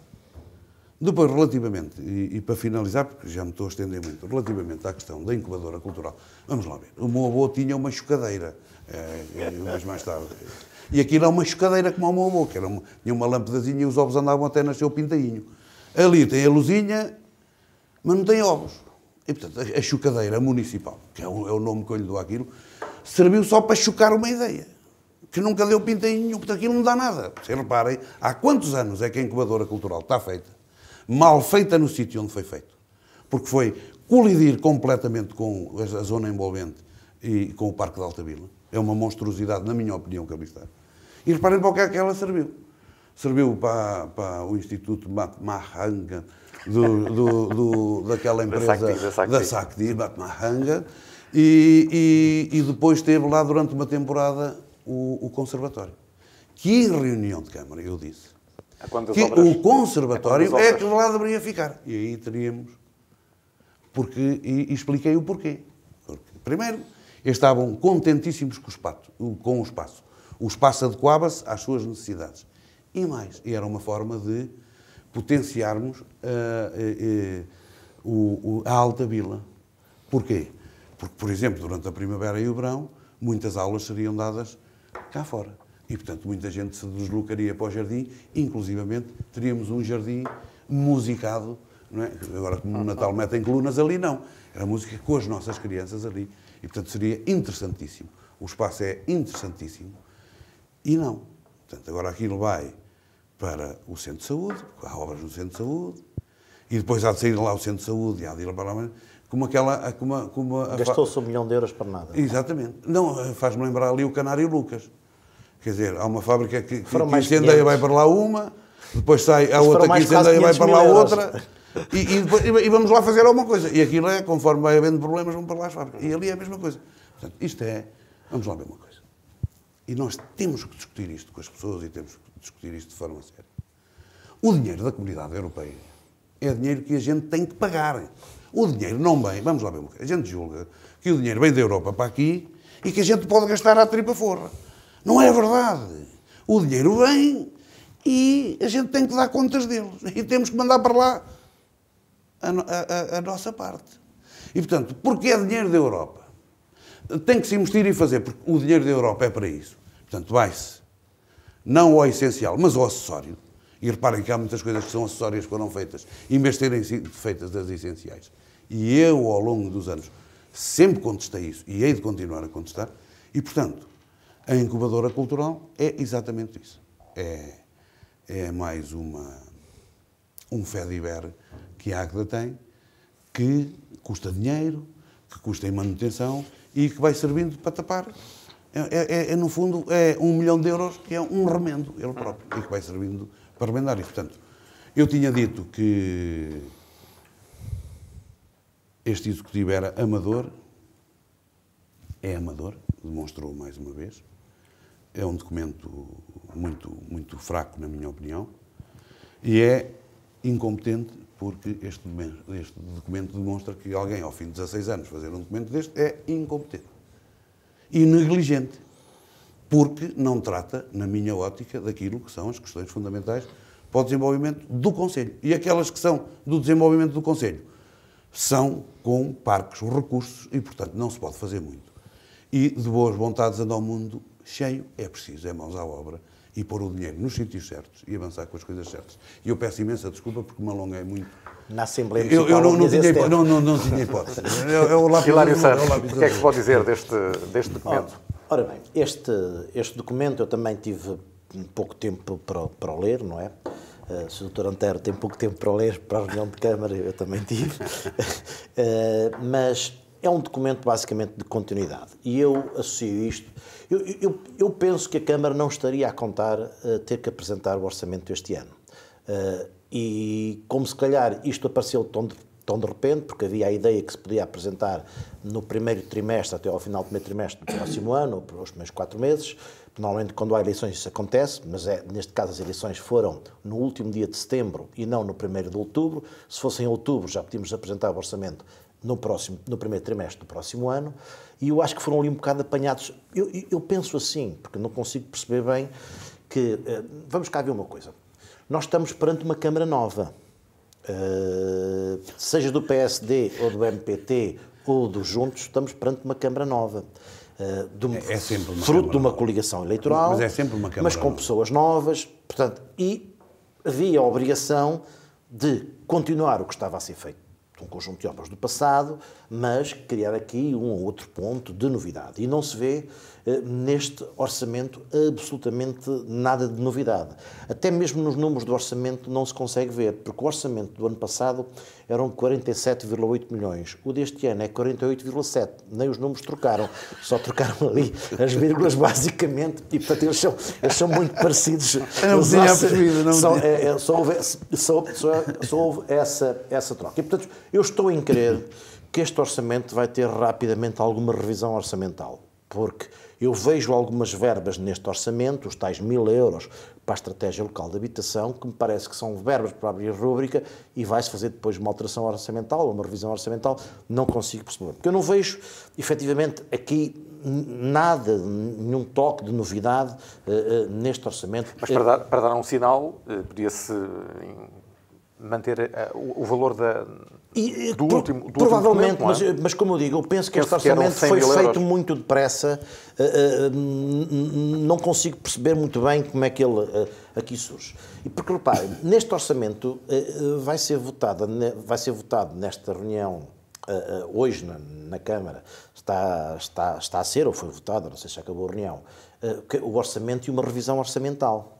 S2: Depois, relativamente, e, e, para finalizar, porque já me estou a estender muito, relativamente à questão da incubadora cultural, vamos lá ver. O meu avô tinha uma chocadeira, é, mas mais tarde. E aquilo é uma chocadeira como o meu avô, que era uma, tinha uma lâmpadazinha e os ovos andavam até nascer o pintainho. Ali tem a luzinha, mas não tem ovos. E, portanto, a chocadeira municipal, que é o, é o nome que eu lhe dou àquilo, serviu só para chocar uma ideia, que nunca deu pintainho nenhum, portanto, aquilo não dá nada. Vocês reparem, há quantos anos é que a incubadora cultural está feita? Mal feita no sítio onde foi feito. Porque foi colidir completamente com a zona envolvente e com o Parque de Alta Vila. É uma monstruosidade, na minha opinião, que ali está. E reparem para o que é que ela serviu. Serviu para, para o Instituto Mahanga, do, do, do, daquela empresa da SACDI, Mahanga, e, e, e, depois teve lá durante uma temporada o, o Conservatório. Que em reunião de Câmara eu disse que obras? o Conservatório é que lá deveria ficar. E aí teríamos. Porque, e, e expliquei o porquê. Porque, primeiro, estavam contentíssimos com o espaço. Com o espaço. O espaço adequava-se às suas necessidades. E mais, e era uma forma de potenciarmos uh, uh, uh, a Alta Vila. Porquê? Porque, por exemplo, durante a primavera e o verão, muitas aulas seriam dadas cá fora. E, portanto, muita gente se deslocaria para o jardim, inclusivamente teríamos um jardim musicado, não é? agora como no Natal metem colunas, ali não. Era música com as nossas crianças ali. E, portanto, seria interessantíssimo. O espaço é interessantíssimo. E não. Portanto, agora aquilo vai para o centro de saúde, há obras no centro de saúde, e depois há de sair lá o centro de saúde e há de ir para lá, como aquela... Como, como
S3: Gastou-se um milhão de euros para nada.
S2: Exatamente. Não, faz-me lembrar ali o Canário Lucas. Quer dizer, há uma fábrica que, que, que incendeia vai para lá uma, depois sai a outra que incendeia vai para lá outra, e, e, depois, e, vamos lá fazer alguma coisa. E aquilo é, conforme vai havendo problemas, vão para lá as fábricas. E ali é a mesma coisa. Portanto, isto é, vamos lá ver uma coisa. E nós temos que discutir isto com as pessoas e temos que discutir isto de forma séria. O dinheiro da comunidade europeia é dinheiro que a gente tem que pagar. O dinheiro não vem, vamos lá ver uma coisa. A gente julga que o dinheiro vem da Europa para aqui e que a gente pode gastar à tripa forra. Não é verdade. O dinheiro vem e a gente tem que dar contas deles. E temos que mandar para lá a, a, a nossa parte. E, portanto, porque é dinheiro da Europa? Tem que se investir e fazer, porque o dinheiro da Europa é para isso. Portanto, vai-se não ao essencial, mas ao acessório. E reparem que há muitas coisas que são acessórias que foram feitas, em vez de terem sido feitas das essenciais. E eu, ao longo dos anos, sempre contestei isso e hei de continuar a contestar. E, portanto, a incubadora cultural é exatamente isso. É, é mais uma, um Fediver que a Águeda tem, que custa dinheiro, que custa em manutenção e que vai servindo para tapar. É, é, é, no fundo, é um milhão de euros que é um remendo, ele próprio, e que vai servindo para remendar. E, portanto, eu tinha dito que este executivo era amador, é amador, demonstrou mais uma vez. É um documento muito, muito fraco, na minha opinião, e é incompetente porque este, este documento demonstra que alguém, ao fim de 16 anos, fazer um documento deste é incompetente e negligente, porque não trata, na minha ótica, daquilo que são as questões fundamentais para o desenvolvimento do Conselho. E aquelas que são do desenvolvimento do Conselho são com parques recursos e, portanto, não se pode fazer muito. E de boas vontades andar ao mundo cheio, é preciso, é mãos à obra e pôr o dinheiro nos sítios certos e avançar com as coisas certas. E eu peço imensa desculpa porque me alonguei muito.
S3: Na Assembleia
S2: Eu, eu não, não, tinha, não, não, não tinha hipótese. É, é o lápis
S1: Hilário
S2: é o
S1: Santos, o que é que se pode dizer deste, deste documento?
S3: Ora bem, este, este documento eu também tive pouco tempo para, para o ler, não é? Eh, se o Dr. Antero tem pouco tempo para o ler para a reunião de Câmara, eu também tive. Eh, mas é um documento basicamente de continuidade. E eu associo isto. Eu, eu, eu penso que a Câmara não estaria a contar eh, ter que apresentar o orçamento este ano. Eh, e como se calhar isto apareceu tão de, tão de repente, porque havia a ideia que se podia apresentar no primeiro trimestre, até ao final do primeiro trimestre do próximo ano, ou para os primeiros quatro meses. Normalmente, quando há eleições, isso acontece, mas é, neste caso as eleições foram no último dia de setembro e não no primeiro de outubro. Se fosse em outubro, já podíamos apresentar o orçamento no, próximo, no primeiro trimestre do próximo ano. E eu acho que foram ali um bocado apanhados. Eu, eu- penso assim, porque não consigo perceber bem que. eh, Vamos cá ver uma coisa. Nós estamos perante uma Câmara nova. Uh, seja do PSD ou do MPT ou dos Juntos, estamos perante uma Câmara nova. Uh, de um-
S2: É- é sempre uma
S3: fruto de uma
S2: nova.
S3: coligação eleitoral,
S2: Mas é sempre uma Câmara
S3: mas com
S2: nova.
S3: pessoas novas, portanto, e havia a obrigação de continuar o que estava a ser feito um conjunto de obras do passado, mas criar aqui um ou outro ponto de novidade. E não se vê neste orçamento absolutamente nada de novidade. Até mesmo nos números do orçamento não se consegue ver, porque o orçamento do ano passado eram 47,8 milhões. O deste ano é 48,7. Nem os números trocaram. Só trocaram ali as vírgulas basicamente e, portanto, eles são, eles são muito parecidos.
S2: não
S3: Os
S2: tinha percebido, não tinha.
S3: é, é, só houve, só, só- só houve essa, essa troca. E, portanto, eu estou em crer que este orçamento vai ter rapidamente alguma revisão orçamental, porque eu vejo algumas verbas neste orçamento, os tais mil euros para a estratégia local de habitação, que me parece que são verbas para abrir rúbrica e vai-se fazer depois uma alteração orçamental ou uma revisão orçamental, não consigo perceber. Porque eu não vejo, efetivamente, aqui nada, nenhum toque de novidade eh, eh, neste orçamento.
S1: Mas para dar, para dar um sinal, eh, podia-se manter o, o valor da,
S3: E,
S1: do
S3: pro-
S1: último do
S3: provavelmente,
S1: último documento, não é?
S3: mas, mas como eu digo, eu penso que este orçamento
S1: 100
S3: foi feito
S1: euros.
S3: muito depressa, n- n- não consigo perceber muito bem como é que ele eh, aqui surge. E porque, reparem, neste orçamento vai ser, votada, vai ser votado nesta reunião hoje na, na Câmara, está, está, está a ser, ou foi votado, não sei se acabou a reunião, o orçamento e uma revisão orçamental.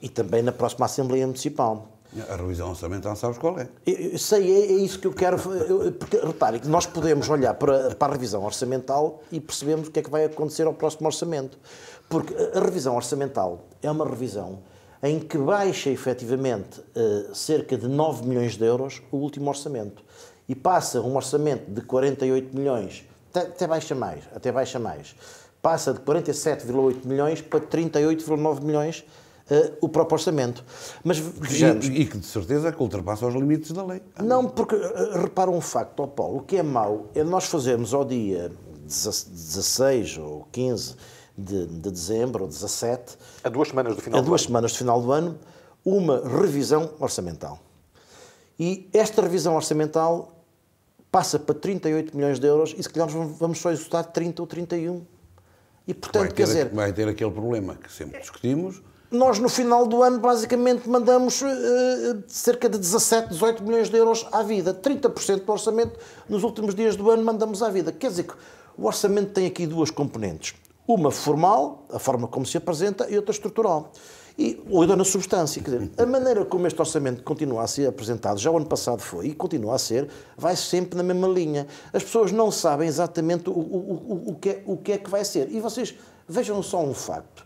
S3: E também na próxima Assembleia Municipal.
S2: A revisão orçamental, sabes qual é?
S3: Eu, eu sei, é, é isso que eu quero. eu- porque, repare, nós podemos olhar para, para a revisão orçamental e percebemos o que é que vai acontecer ao próximo orçamento. Porque a, revisão orçamental é uma revisão em que baixa efetivamente eh, cerca de 9 milhões de euros o último orçamento. E passa um orçamento de 48 milhões, até baixa mais, até baixa mais. Passa de 47,8 milhões para 38,9 milhões eh, o próprio orçamento. Mas vejamos.
S2: E, e que de certeza que ultrapassa os limites da lei.
S3: Não, porque eh, repara um facto, ó Paulo, o que é mau é nós fazermos ao dia 16 ou 15 de, de dezembro, ou 17.
S1: A duas semanas do final
S3: a
S1: do
S3: duas
S1: ano.
S3: semanas do final do ano, uma revisão orçamental. E esta revisão orçamental passa para 38 milhões de euros e se calhar vamos- só executar 30 ou 31. E portanto,
S2: Vai
S3: quer
S2: ter,
S3: dizer,
S2: vai ter aquele problema que sempre discutimos.
S3: Nós no final do ano basicamente mandamos eh, cerca de 17, 18 milhões de euros à vida. 30% do orçamento nos últimos dias do ano mandamos à vida. Quer dizer que o orçamento tem aqui duas componentes. Uma formal, a forma como se apresenta, e outra estrutural. E, ou na substância. Quer dizer, a maneira como este orçamento continua a ser apresentado, já o ano passado foi e continua a ser, vai sempre na mesma linha. As pessoas não sabem exatamente o, o, o, o, que, é, o que é que vai ser. E vocês vejam só um facto.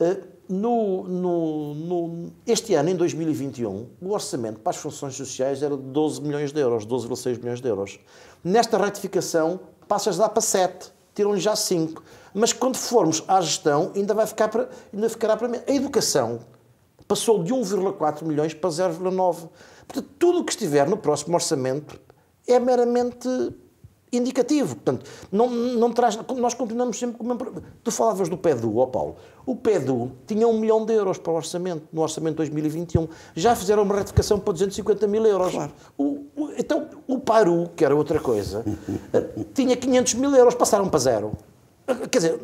S3: Uh, no, no, no, este ano, em 2021, o orçamento para as funções sociais era de 12 milhões de euros, 12,6 milhões de euros. Nesta ratificação, passas lá para 7, tiram-lhe já 5. Mas quando formos à gestão, ainda, vai ficar para, ainda ficará para mim. A educação passou de 1,4 milhões para 0,9. Portanto, tudo o que estiver no próximo orçamento é meramente indicativo. Portanto, não, não traz, nós continuamos sempre com o mesmo problema. Tu falavas do PEDU, ó Paulo. O PEDU tinha um milhão de euros para o orçamento, no orçamento de 2021. Já fizeram uma retificação para 250 mil euros.
S2: Claro.
S3: O, o, então, o PARU, que era outra coisa, eh, tinha 500 mil euros, passaram para zero. Quer dizer,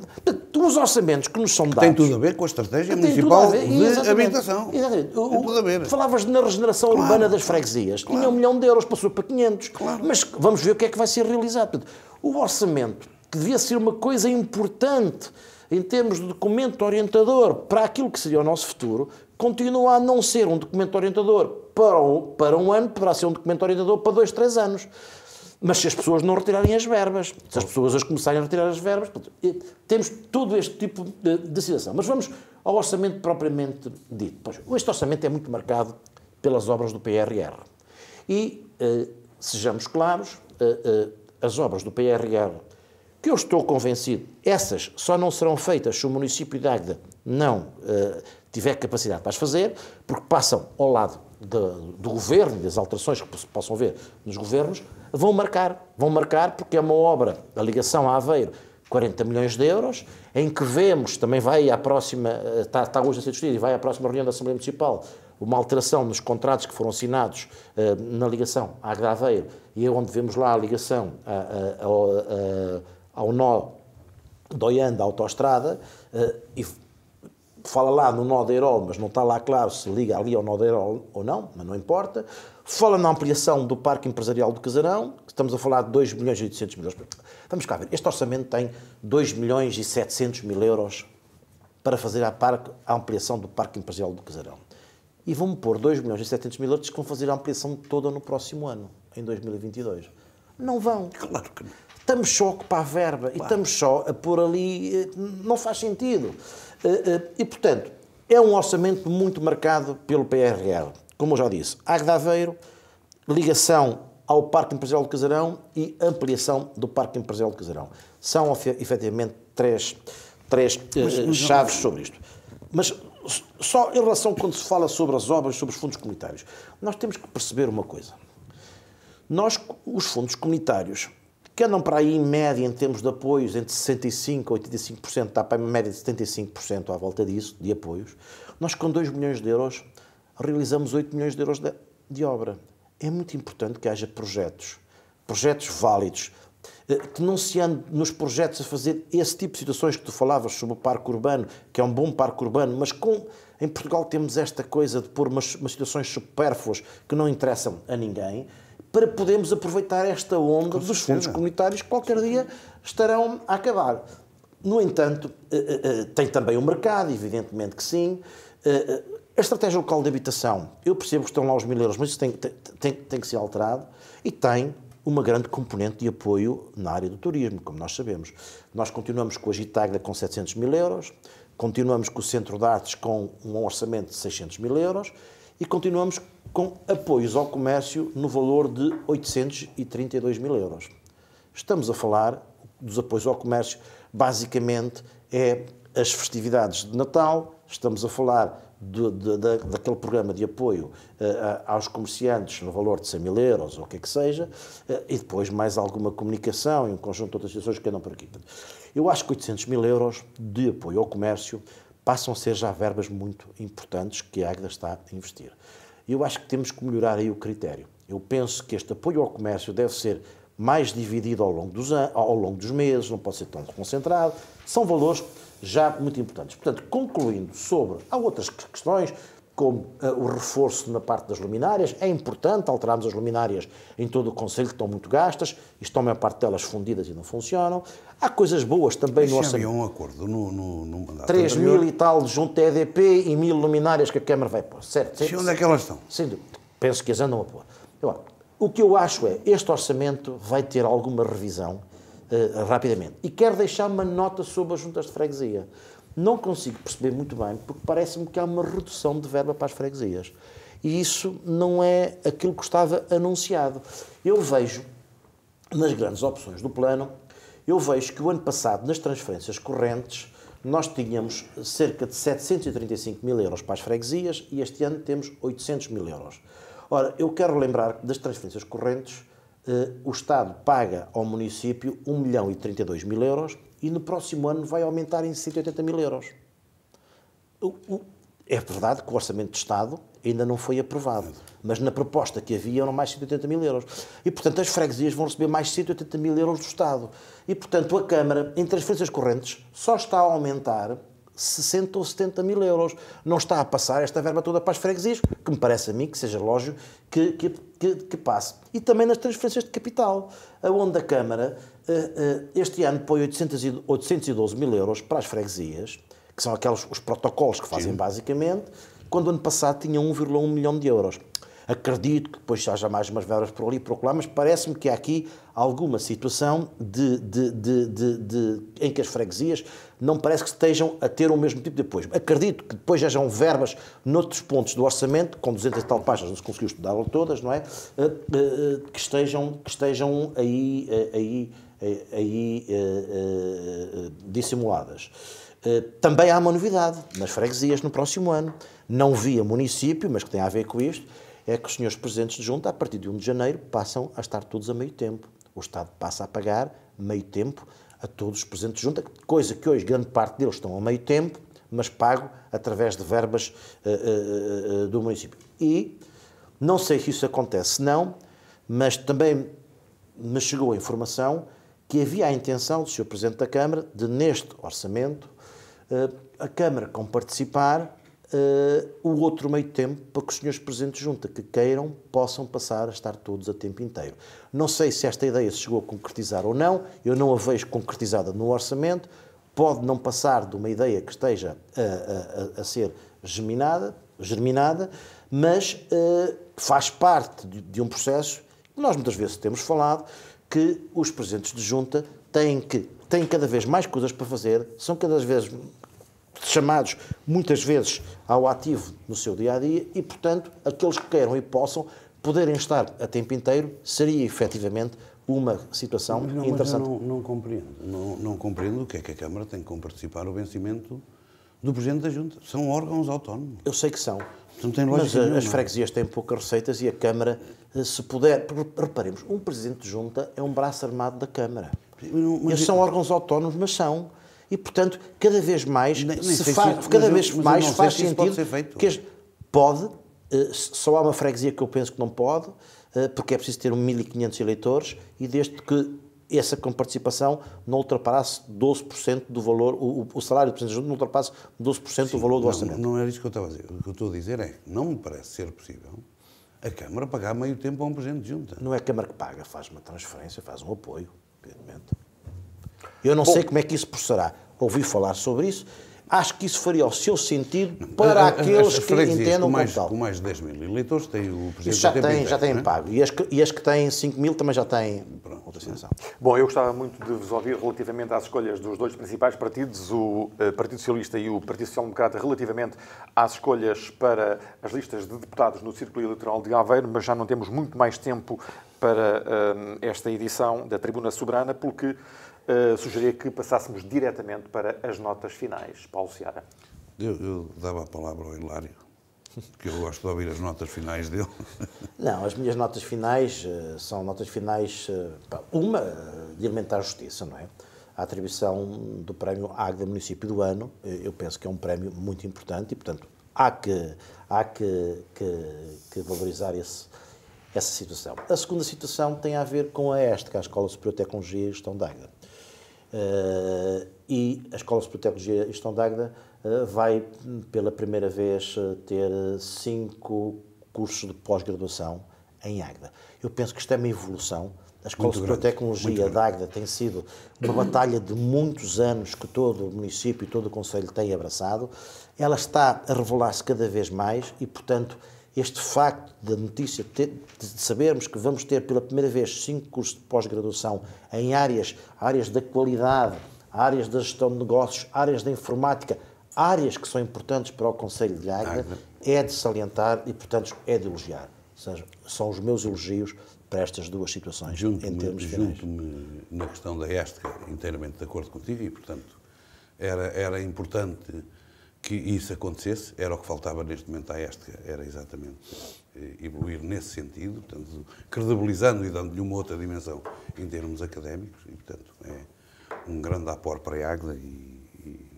S3: os orçamentos que nos são dados...
S2: Tem tudo a ver com a estratégia municipal
S3: a ver,
S2: de
S3: exatamente.
S2: habitação.
S3: Exatamente. O-
S2: Tem tudo a ver.
S3: Falavas na regeneração
S2: Claro.
S3: urbana das freguesias. Tinha um milhão de euros, passou para 500.
S2: Claro.
S3: Mas vamos ver o que é que vai ser realizado. O orçamento, que devia ser uma coisa importante em termos de documento orientador para aquilo que seria o nosso futuro, continua a não ser um documento orientador para um, para um ano, poderá ser um documento orientador para dois, três anos. Mas se as pessoas não retirarem as verbas, se as pessoas as começarem a retirar as verbas, temos todo este tipo de, situação. Mas vamos ao orçamento propriamente dito. Pois, este orçamento é muito marcado pelas obras do PRR. E, eh, sejamos claros, eh, eh, as obras do PRR, que eu estou convencido, essas só não serão feitas se o município de Águeda não eh, tiver capacidade para as fazer, porque passam ao lado de- do governo e das alterações que possam ver nos governos, vão marcar. Vão marcar porque é uma obra, a ligação a Aveiro, 40 milhões de euros, em que vemos, também vai à próxima, eh, está, está hoje a ser discutido e vai à próxima reunião da Assembleia Municipal, uma alteração nos contratos que foram assinados eh, na ligação à Aveiro, e é onde vemos lá a ligação a- a- a- ao nó de Oiã da autoestrada, eh, e fala lá no nó da Herol, mas não está lá claro se liga ali ao nó da Herol ou não, mas não importa. Fala na ampliação do Parque Empresarial do Casarão, estamos a falar de 2 milhões e 800 mil euros. Vamos cá ver, este orçamento tem 2 milhões e 700 mil euros para fazer a, parque, a ampliação do Parque Empresarial do Casarão. E vão-me pôr 2 milhões e 700 mil euros que vão fazer a ampliação toda no próximo ano, em 2022. Não vão.
S2: Claro que não.
S3: Estamos só a ocupar a verba e estamos só a pôr ali. eh, Não faz sentido. Eh, eh, E, portanto, é um orçamento muito marcado pelo PRR. Como eu já disse, Águeda Aveiro, ligação ao Parque Empresarial do Casarão e ampliação do Parque Empresarial do Casarão. São, efe- efetivamente, três, três eh, chaves sobre isto. Mas só em relação quando se fala sobre as obras, sobre os fundos comunitários, nós temos que perceber uma coisa. Nós, os fundos comunitários, que andam para aí em média em termos de apoios entre 65% e 85%, está para uma média de 75% à volta disso, de apoios, nós com 2 milhões de euros realizamos 8 milhões de euros de, de obra. É muito importante que haja projetos, projetos válidos, eh, que não se ande nos projetos a fazer esse tipo de situações que tu falavas sobre o parque urbano, que é um bom parque urbano, mas com, em Portugal temos esta coisa de pôr umas, umas situações supérfluas que não interessam a ninguém, para podermos aproveitar esta onda dos fundos comunitários que qualquer dia estarão a acabar. No entanto, eh, eh, tem também o mercado, evidentemente que sim. A estratégia local de habitação, eu percebo que estão lá os mil euros, mas isso tem, tem, tem, tem que ser alterado e tem uma grande componente de apoio na área do turismo, como nós sabemos. Nós continuamos com a Gitagda com 700 mil euros, continuamos com o Centro de Artes com um orçamento de 600 mil euros e continuamos com apoios ao comércio no valor de 832 mil euros. Estamos a falar dos apoios ao comércio, basicamente é as festividades de Natal, estamos a falar de, de, de, daquele programa de apoio uh, aos comerciantes no valor de 100 mil euros, ou o que é que seja, uh, e depois mais alguma comunicação e um conjunto de outras situações que andam por aqui. Eu acho que 800 mil euros de apoio ao comércio passam a ser já verbas muito importantes que a Águeda está a investir. Eu acho que temos que melhorar aí o critério. Eu penso que este apoio ao comércio deve ser mais dividido ao longo dos, ao longo dos meses, não pode ser tão concentrado. São valores já muito importantes. Portanto, concluindo sobre. Há outras questões, como uh, o reforço na parte das luminárias. É importante alterarmos as luminárias em todo o Conselho, que estão muito gastas, estão a maior parte delas fundidas e não funcionam. Há coisas boas também no
S2: orçamento. havia um acordo no, no, no
S3: mandato 3 anterior. mil e tal junto à EDP e mil luminárias que a Câmara vai pôr. Certo? certo?
S2: E onde é que elas estão?
S3: Sem dúvida. Penso que as andam a pôr. Agora, o que eu acho é, este orçamento vai ter alguma revisão uh, rapidamente. E quero deixar uma nota sobre as juntas de freguesia. Não consigo perceber muito bem, porque parece-me que há uma redução de verba para as freguesias. E isso não é aquilo que estava anunciado. Eu vejo, nas grandes opções do plano, eu vejo que o ano passado, nas transferências correntes, nós tínhamos cerca de 735 mil euros para as freguesias e este ano temos 800 mil euros. Ora, eu quero lembrar das transferências correntes, eh, o Estado paga ao município 1 milhão e 32 mil euros e no próximo ano vai aumentar em 180 mil euros. É verdade que o Orçamento de Estado ainda não foi aprovado, mas na proposta que havia eram mais 180 mil euros. E, portanto, as freguesias vão receber mais 180 mil euros do Estado. E, portanto, a Câmara, em transferências correntes, só está a aumentar 60 ou 70 mil euros. Não está a passar esta verba toda para as freguesias, que me parece a mim que seja lógico que, que, que, que passe. E também nas transferências de capital, onde a Câmara eh, eh, este ano põe 812 mil euros para as freguesias, que são aqueles os protocolos que fazem Sim. basicamente, quando ano passado tinha 1,1 milhão de euros. Acredito que depois haja mais umas verbas por ali por lá, mas parece-me que há aqui alguma situação de, de, de, de, em que as freguesias não parece que estejam a ter o mesmo tipo de apoio. Acredito que depois hajam verbas noutros pontos do orçamento, com 200 e tal páginas, não se conseguiu estudá-las todas, não é? Eh, eh, que estejam, que estejam aí, eh, aí, aí dissimuladas. Também há uma novidade nas freguesias no próximo ano. Não via município, mas que tem a ver com isto, é que os senhores presidentes de junta, a partir de 1 de janeiro, passam a estar todos a meio tempo. O Estado passa a pagar meio tempo a todos os presidentes de junta, coisa que hoje grande parte deles estão a meio tempo, mas pago através de verbas uh, uh, uh, do município. E não sei se isso acontece, não, mas também me chegou a informação que havia a intenção do Sr. Presidente da Câmara de, neste orçamento, a Câmara com participar uh, o outro meio tempo para que os senhores presentes junta que queiram possam passar a estar todos a tempo inteiro. Não sei se esta ideia se chegou a concretizar ou não, eu não a vejo concretizada no orçamento, pode não passar de uma ideia que esteja a, a, a ser germinada, germinada mas uh, faz parte de, de um processo que nós muitas vezes temos falado, que os presidentes de junta têm que têm cada vez mais coisas para fazer, são cada vez chamados muitas vezes ao ativo no seu dia a dia e, portanto, aqueles que queiram e possam poderem estar a tempo inteiro seria efetivamente uma situação não, interessante.
S2: Não, não compreendo. Não, não, compreendo o que é que a Câmara tem que participar o vencimento do Presidente da Junta. São órgãos autónomos.
S3: Eu sei que são. Não tem mas nenhuma. as freguesias têm poucas receitas e a Câmara, eh, se puder. Reparemos, um Presidente de Junta é um braço armado da Câmara. Mas, Eles são órgãos autónomos, mas são e, portanto, cada vez mais nem, nem se faz, se, cada vez eu, mais faz sentido pode que pode, eh, só há uma freguesia que eu penso que não pode, eh, porque é preciso ter 1.500 eleitores e desde que essa comparticipação não ultrapasse 12% do valor, o, o salário do Presidente da Junta não ultrapasse 12% Sim, do valor do
S2: não,
S3: orçamento.
S2: Não era isso que eu estava a dizer. O que eu estou a dizer é, não me parece ser possível a Câmara pagar meio tempo a um Presidente de Junta.
S3: Não é a Câmara que paga, faz uma transferência, faz um apoio, evidentemente. Eu não Bom, sei como é que isso processará. Ouvi falar sobre isso. Acho que isso faria o seu sentido para aqueles que entendam
S2: com mais,
S3: como tal.
S2: Com mais de 10 mil eleitores tem o Presidente
S3: Isso já tem, já tem é? pago. E as, que, e as que têm 5 mil também já têm Pronto. outra situação.
S1: Bom, eu gostava muito de vos ouvir relativamente às escolhas dos dois principais partidos, o uh, Partido Socialista e o Partido Social Democrata, relativamente às escolhas para as listas de deputados no Círculo Eleitoral de Aveiro, mas já não temos muito mais tempo para uh, esta edição da Tribuna Soberana, porque uh, sugeria que passássemos diretamente para as notas finais. Paulo Seara.
S2: Eu, eu dava a palavra ao Hilário, que eu gosto de ouvir as notas finais dele.
S3: Não, as minhas notas finais uh, são notas finais, uh, uma, de alimentar a justiça, não é? a atribuição do prémio Águeda Município do Ano. Eu penso que é um prémio muito importante e, portanto, há que, há que, que, que valorizar esse, essa situação. A segunda situação tem a ver com a EST, que é a Escola Superior de Tecnologia e Gestão de Águeda. Uh, e a Escola de Tecnologia e Gestão de Águeda uh, vai, pela primeira vez, ter cinco cursos de pós-graduação em Águeda. Eu penso que isto é uma evolução a Escola muito de Tecnologia da Águeda tem sido uma batalha de muitos anos que todo o município e todo o Conselho tem abraçado. Ela está a revelar-se cada vez mais e, portanto, este facto da notícia de, sabermos que vamos ter pela primeira vez cinco cursos de pós-graduação em áreas, áreas da qualidade, áreas da gestão de negócios, áreas da informática, áreas que são importantes para o Conselho de Águeda, é de salientar e, portanto, é de elogiar. Ou seja, são os meus elogios para estas duas situações em termos finais.
S2: Junto-me na questão da ESTCA inteiramente de acordo contigo e, portanto, era, era importante que isso acontecesse, era o que faltava neste momento à ESTCA, era exatamente eh, evoluir nesse sentido, portanto, credibilizando e dando-lhe uma outra dimensão em termos académicos e, portanto, é um grande aporte para a AGDA e, e,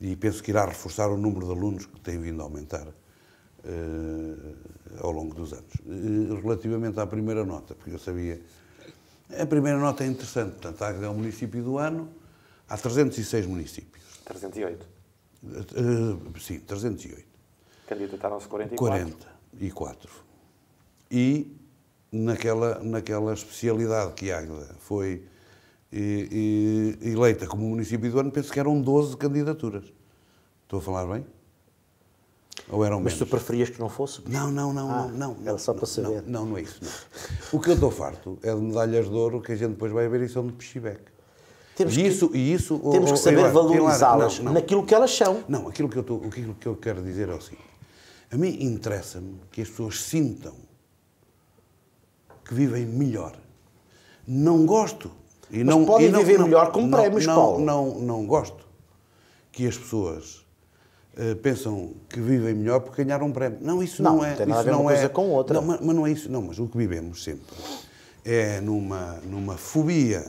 S2: e penso que irá reforçar o número de alunos que tem vindo a aumentar uh, ao longo dos anos. Uh, relativamente à primeira nota, porque eu sabia. A primeira nota é interessante, portanto, a Águeda é o município do ano, há 306 municípios.
S1: 308?
S2: Uh, sim, 308.
S1: Candidataram-se 44?
S2: 44. E naquela, naquela especialidade que a Águeda foi e, e, eleita como município do ano, penso que eram 12 candidaturas. Estou a falar bem? Ou eram
S3: Mas
S2: menos?
S3: tu preferias que não fosse?
S2: Não, não, não,
S3: ah,
S2: não, não.
S3: Era só
S2: não,
S3: para saber.
S2: Não, não, não é isso. Não. O que eu estou farto é de medalhas de ouro que a gente depois vai ver e são de pichibec.
S3: Temos
S2: e
S3: que,
S2: isso, e isso,
S3: temos que saber valorizá-las naquilo que elas são.
S2: Não, aquilo que, eu estou, aquilo que eu quero dizer é o seguinte. A mim interessa-me que as pessoas sintam que vivem melhor. Não gosto.
S3: E Mas não, podem
S2: e não,
S3: viver
S2: não,
S3: melhor com
S2: não,
S3: prémios,
S2: não,
S3: Paulo.
S2: Não, não, gosto que as pessoas uh, pensam que vivem melhor porque ganharam um prémio. Não, isso não,
S3: não
S2: é.
S3: Tem nada
S2: isso
S3: a ver
S2: não
S3: uma
S2: é,
S3: coisa com outra.
S2: Não, mas, mas não é isso. Não, mas o que vivemos sempre é numa, numa fobia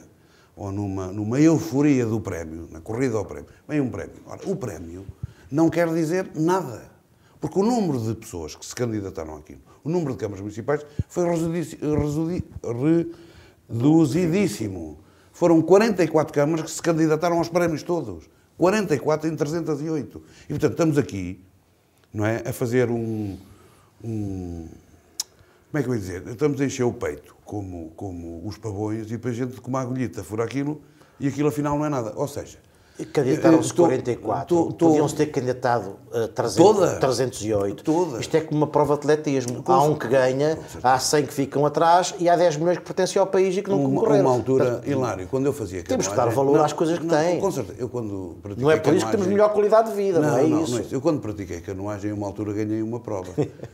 S2: ou numa, numa euforia do prémio, na corrida ao prémio. Vem um prémio. Ora, o prémio não quer dizer nada. Porque o número de pessoas que se candidataram aqui, o número de câmaras municipais, foi reduzidíssimo. Foram 44 câmaras que se candidataram aos prémios todos. 44 em 308. E, portanto, estamos aqui não é, a fazer um, um como é que eu ia dizer? Estamos a encher o peito, como, como os pavões, e depois a gente com uma agulhita fura aquilo e aquilo afinal não é nada. Ou seja,
S3: Candidataram-se 44. Tô, tô, Podiam-se ter candidatado uh, 300, toda, 308.
S2: Toda.
S3: Isto é como uma prova de atletismo. há um que ganha, há 100 que ficam atrás e há 10 milhões que pertencem ao país e que não
S2: uma,
S3: concorreram.
S2: Uma altura, Hilário, quando eu fazia
S3: Temos que dar valor
S2: não,
S3: às coisas que
S2: não,
S3: têm.
S2: Com certeza. Eu quando pratiquei
S3: não é por isso que temos melhor qualidade de vida, não, não é
S2: não,
S3: isso?
S2: Não é isso. Eu quando pratiquei canoagem, uma altura ganhei uma prova.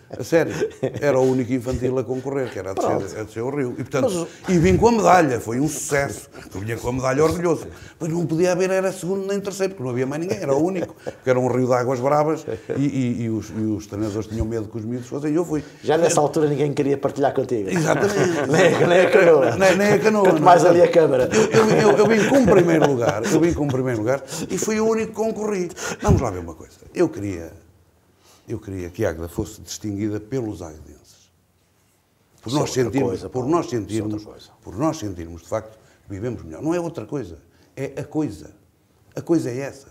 S2: a sério. Era o único infantil a concorrer, que era a descer, a descer o rio. E, portanto, Mas... e vim com a medalha, foi um sucesso. Eu vinha com a medalha orgulhoso. Mas não podia haver, era segundo nem terceiro, porque não havia mais ninguém, era o único, porque era um rio de águas bravas e, e, e, os, e os treinadores tinham medo que os miúdos fossem, e eu fui.
S3: Já nessa altura ninguém queria partilhar contigo.
S2: Exatamente.
S3: nem, nem a canoa.
S2: Nem, nem a canoa.
S3: Quanto mais ali a câmara.
S2: Eu, eu, eu, eu vim com o primeiro lugar, eu vim com o primeiro lugar e fui o único que concorri. Vamos lá ver uma coisa. Eu queria, eu queria que a Águeda fosse distinguida pelos agdenses. Por nós, sentirmos, coisa, por, nós sentirmos, por nós sentirmos, de facto, vivemos melhor. Não é outra coisa, é a coisa. A coisa é essa.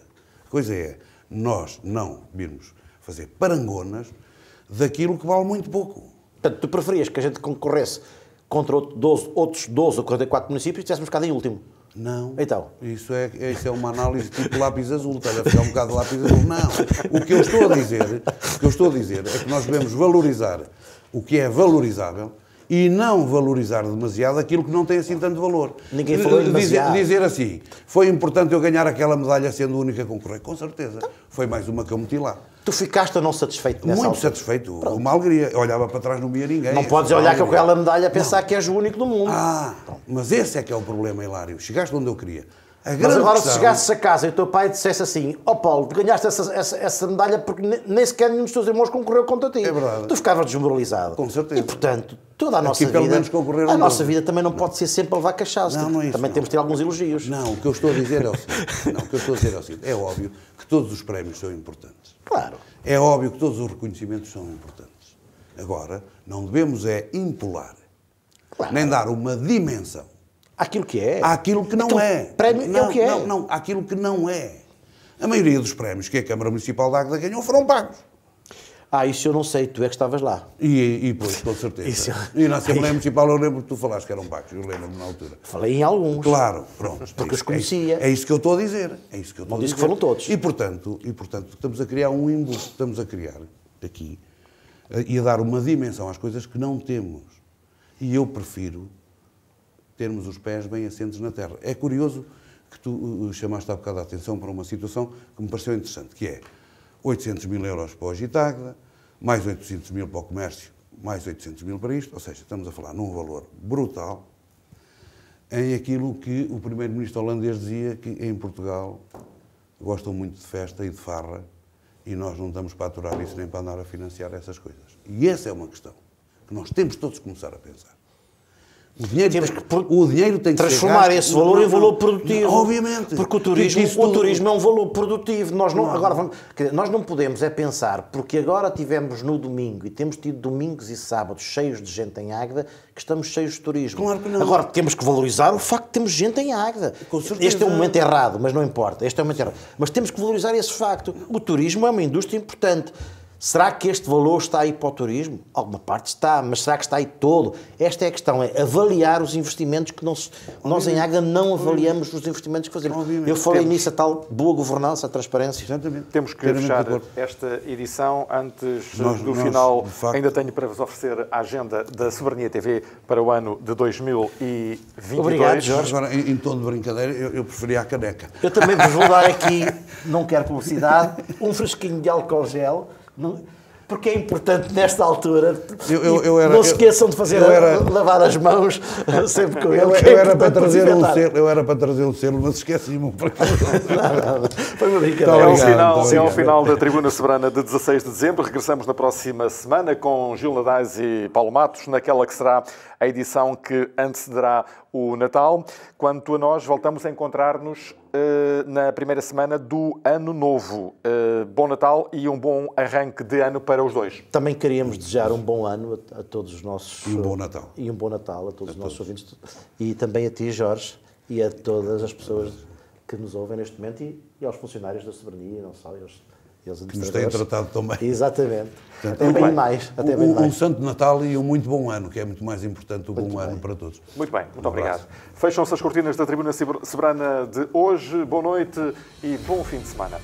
S2: A coisa é nós não virmos fazer parangonas daquilo que vale muito pouco.
S3: Portanto, tu preferias que a gente concorresse contra 12, outros 12 ou 44 municípios e tivéssemos ficado em último?
S2: Não.
S3: Então?
S2: Isso é, isso é uma análise tipo lápis azul, está a ficar um bocado de lápis azul. Não. O que eu estou a dizer, o que eu estou a dizer é que nós devemos valorizar o que é valorizável e não valorizar demasiado aquilo que não tem assim tanto valor.
S3: Ninguém falou
S2: dizer,
S3: demasiado.
S2: dizer assim, foi importante eu ganhar aquela medalha sendo a única concorrente. Com certeza. Foi mais uma que eu meti lá.
S3: Tu ficaste ou não satisfeito nessa
S2: Muito
S3: altura?
S2: satisfeito. Pronto. Uma alegria. Eu olhava para trás, não via ninguém.
S3: Não podes olhar com aquela medalha a pensar não. que és o único do mundo.
S2: Ah, mas esse é que é o problema, Hilário. Chegaste onde eu queria.
S3: Mas agora,
S2: questão-
S3: se chegasses a casa e o teu pai dissesse assim: Ó Paulo, ganhaste essa, essa, essa medalha porque ne- nem sequer nenhum dos teus irmãos concorreu contra ti.
S2: É verdade.
S3: Tu ficavas desmoralizado.
S2: Com certeza.
S3: E portanto, toda a nossa
S2: pelo
S3: vida.
S2: menos concorreram
S3: A nossa vida também não pode ser sempre a levar cachaça.
S2: Não, não é isso,
S3: também
S2: não.
S3: temos de ter alguns elogios.
S2: Não, o que eu estou a dizer é o seguinte. Não, o que eu estou a dizer é o seguinte. É óbvio que todos os prémios são importantes.
S3: Claro.
S2: É óbvio que todos os reconhecimentos são importantes. Agora, não devemos é impular,
S3: Claro.
S2: nem dar uma dimensão
S3: Aquilo que é.
S2: àquilo que não
S3: Então,
S2: é.
S3: prémio é
S2: não,
S3: o que é.
S2: Não, não, àquilo que não é. A maioria dos prémios que a Câmara Municipal de Águeda ganhou foram pagos.
S3: Ah, isso eu não sei, tu é que estavas lá.
S2: E, e pois, com certeza.
S3: Isso-
S2: E na Assembleia Municipal eu lembro que tu falaste que eram pagos, eu lembro-me na altura.
S3: Falei em alguns.
S2: Claro, pronto.
S3: Porque
S2: É
S3: os conhecia.
S2: É, é isso que eu estou a dizer. É isso que eu estou
S3: Não
S2: a
S3: disse
S2: dizer.
S3: que foram todos.
S2: E portanto, e, portanto, estamos a criar um embuste, estamos a criar aqui eh, e a dar uma dimensão às coisas que não temos. E eu prefiro termos os pés bem assentos na terra. É curioso que tu uh, chamaste há bocado a atenção para uma situação que me pareceu interessante, que é 800 mil euros para o Agitagda, mais 800 mil para o comércio, mais 800 mil para isto, ou seja, estamos a falar num valor brutal em aquilo que o primeiro-ministro holandês dizia que em Portugal gostam muito de festa e de farra e nós não estamos para aturar isso nem para andar a financiar essas coisas. E essa é uma questão que nós temos todos que começar a pensar. O dinheiro,
S3: Temos
S2: tem,
S3: que
S2: o dinheiro tem
S3: Transformar esse valor
S2: Não,
S3: em
S2: não,
S3: valor
S2: não.
S3: produtivo.
S2: Obviamente.
S3: Porque o turismo,
S2: Isso
S3: o
S2: tudo-
S3: turismo é um valor produtivo. Nós não, agora vamos, dizer, nós não podemos é pensar, porque agora tivemos no domingo e temos tido domingos e sábados cheios de gente em Águeda, que estamos cheios de turismo.
S2: Claro que não.
S3: Agora temos que valorizar o facto de termos gente em Águeda. Este é um momento errado, mas não importa. Este é um momento errado. Mas temos que valorizar esse facto. O turismo é uma indústria importante. Será que este valor está aí para o turismo? Alguma parte está, mas será que está aí todo? Esta é a questão, é avaliar os investimentos que não se- nós em Águeda não avaliamos os investimentos que fazemos.
S2: Obviamente.
S3: Eu falei
S1: Temos-
S3: nisso, a tal boa governança, a transparência.
S2: Exatamente.
S1: Temos que
S2: Plenamente de
S1: fechar esta edição. Antes
S2: Nós-
S1: do
S2: nós,
S1: final, ainda tenho para vos oferecer a agenda da Soberania TV para o ano de 2022.
S3: Obrigado, Jorge.
S2: Agora, em, em tom de brincadeira, eu, eu preferia a caneca.
S3: Eu também vos vou dar aqui, não quero publicidade, um fresquinho de álcool gel, não- porque é importante nesta altura.
S2: Eu- eu- eu era-
S3: não se esqueçam de fazer
S2: eu era-
S3: lavar as mãos sempre com ele.
S2: Eu,
S3: que é
S2: eu era para trazer um
S3: desinfetar.
S2: selo, eu era para trazer um selo, mas esqueci-me. porque-
S3: Foi uma
S1: É
S3: brincadeira.
S1: o,
S2: Obrigado,
S1: final, é o final da Tribuna Soberana de 16 de dezembro. Regressamos na próxima semana com Gil Nadais e Paulo Matos, naquela que será a edição que antecederá o Natal. Quanto a nós, voltamos a encontrar-nos eh, na primeira semana do Ano Novo. Eh, bom Natal e um bom arranque de ano para os dois.
S3: Também queríamos desejar um bom ano a, a todos os nossos.
S2: E um bom Natal.
S3: E um bom Natal a todos os nossos ouvintes. E também a ti, Jorge, e a todas as pessoas que nos ouvem neste momento e, e aos funcionários da soberania, e não só, e aos, e aos
S2: nos têm tratado tão bem.
S3: Exatamente. Até
S1: muito
S3: bem
S1: bem.
S3: mais. Até bem
S2: Um, um
S3: mais.
S2: santo Natal e um muito bom ano, que é muito mais importante o bom ano para todos.
S1: Muito bem, muito
S2: Um
S1: obrigado. Fecham-se as cortinas da Tribuna Soberana de hoje. Boa noite e bom fim de semana.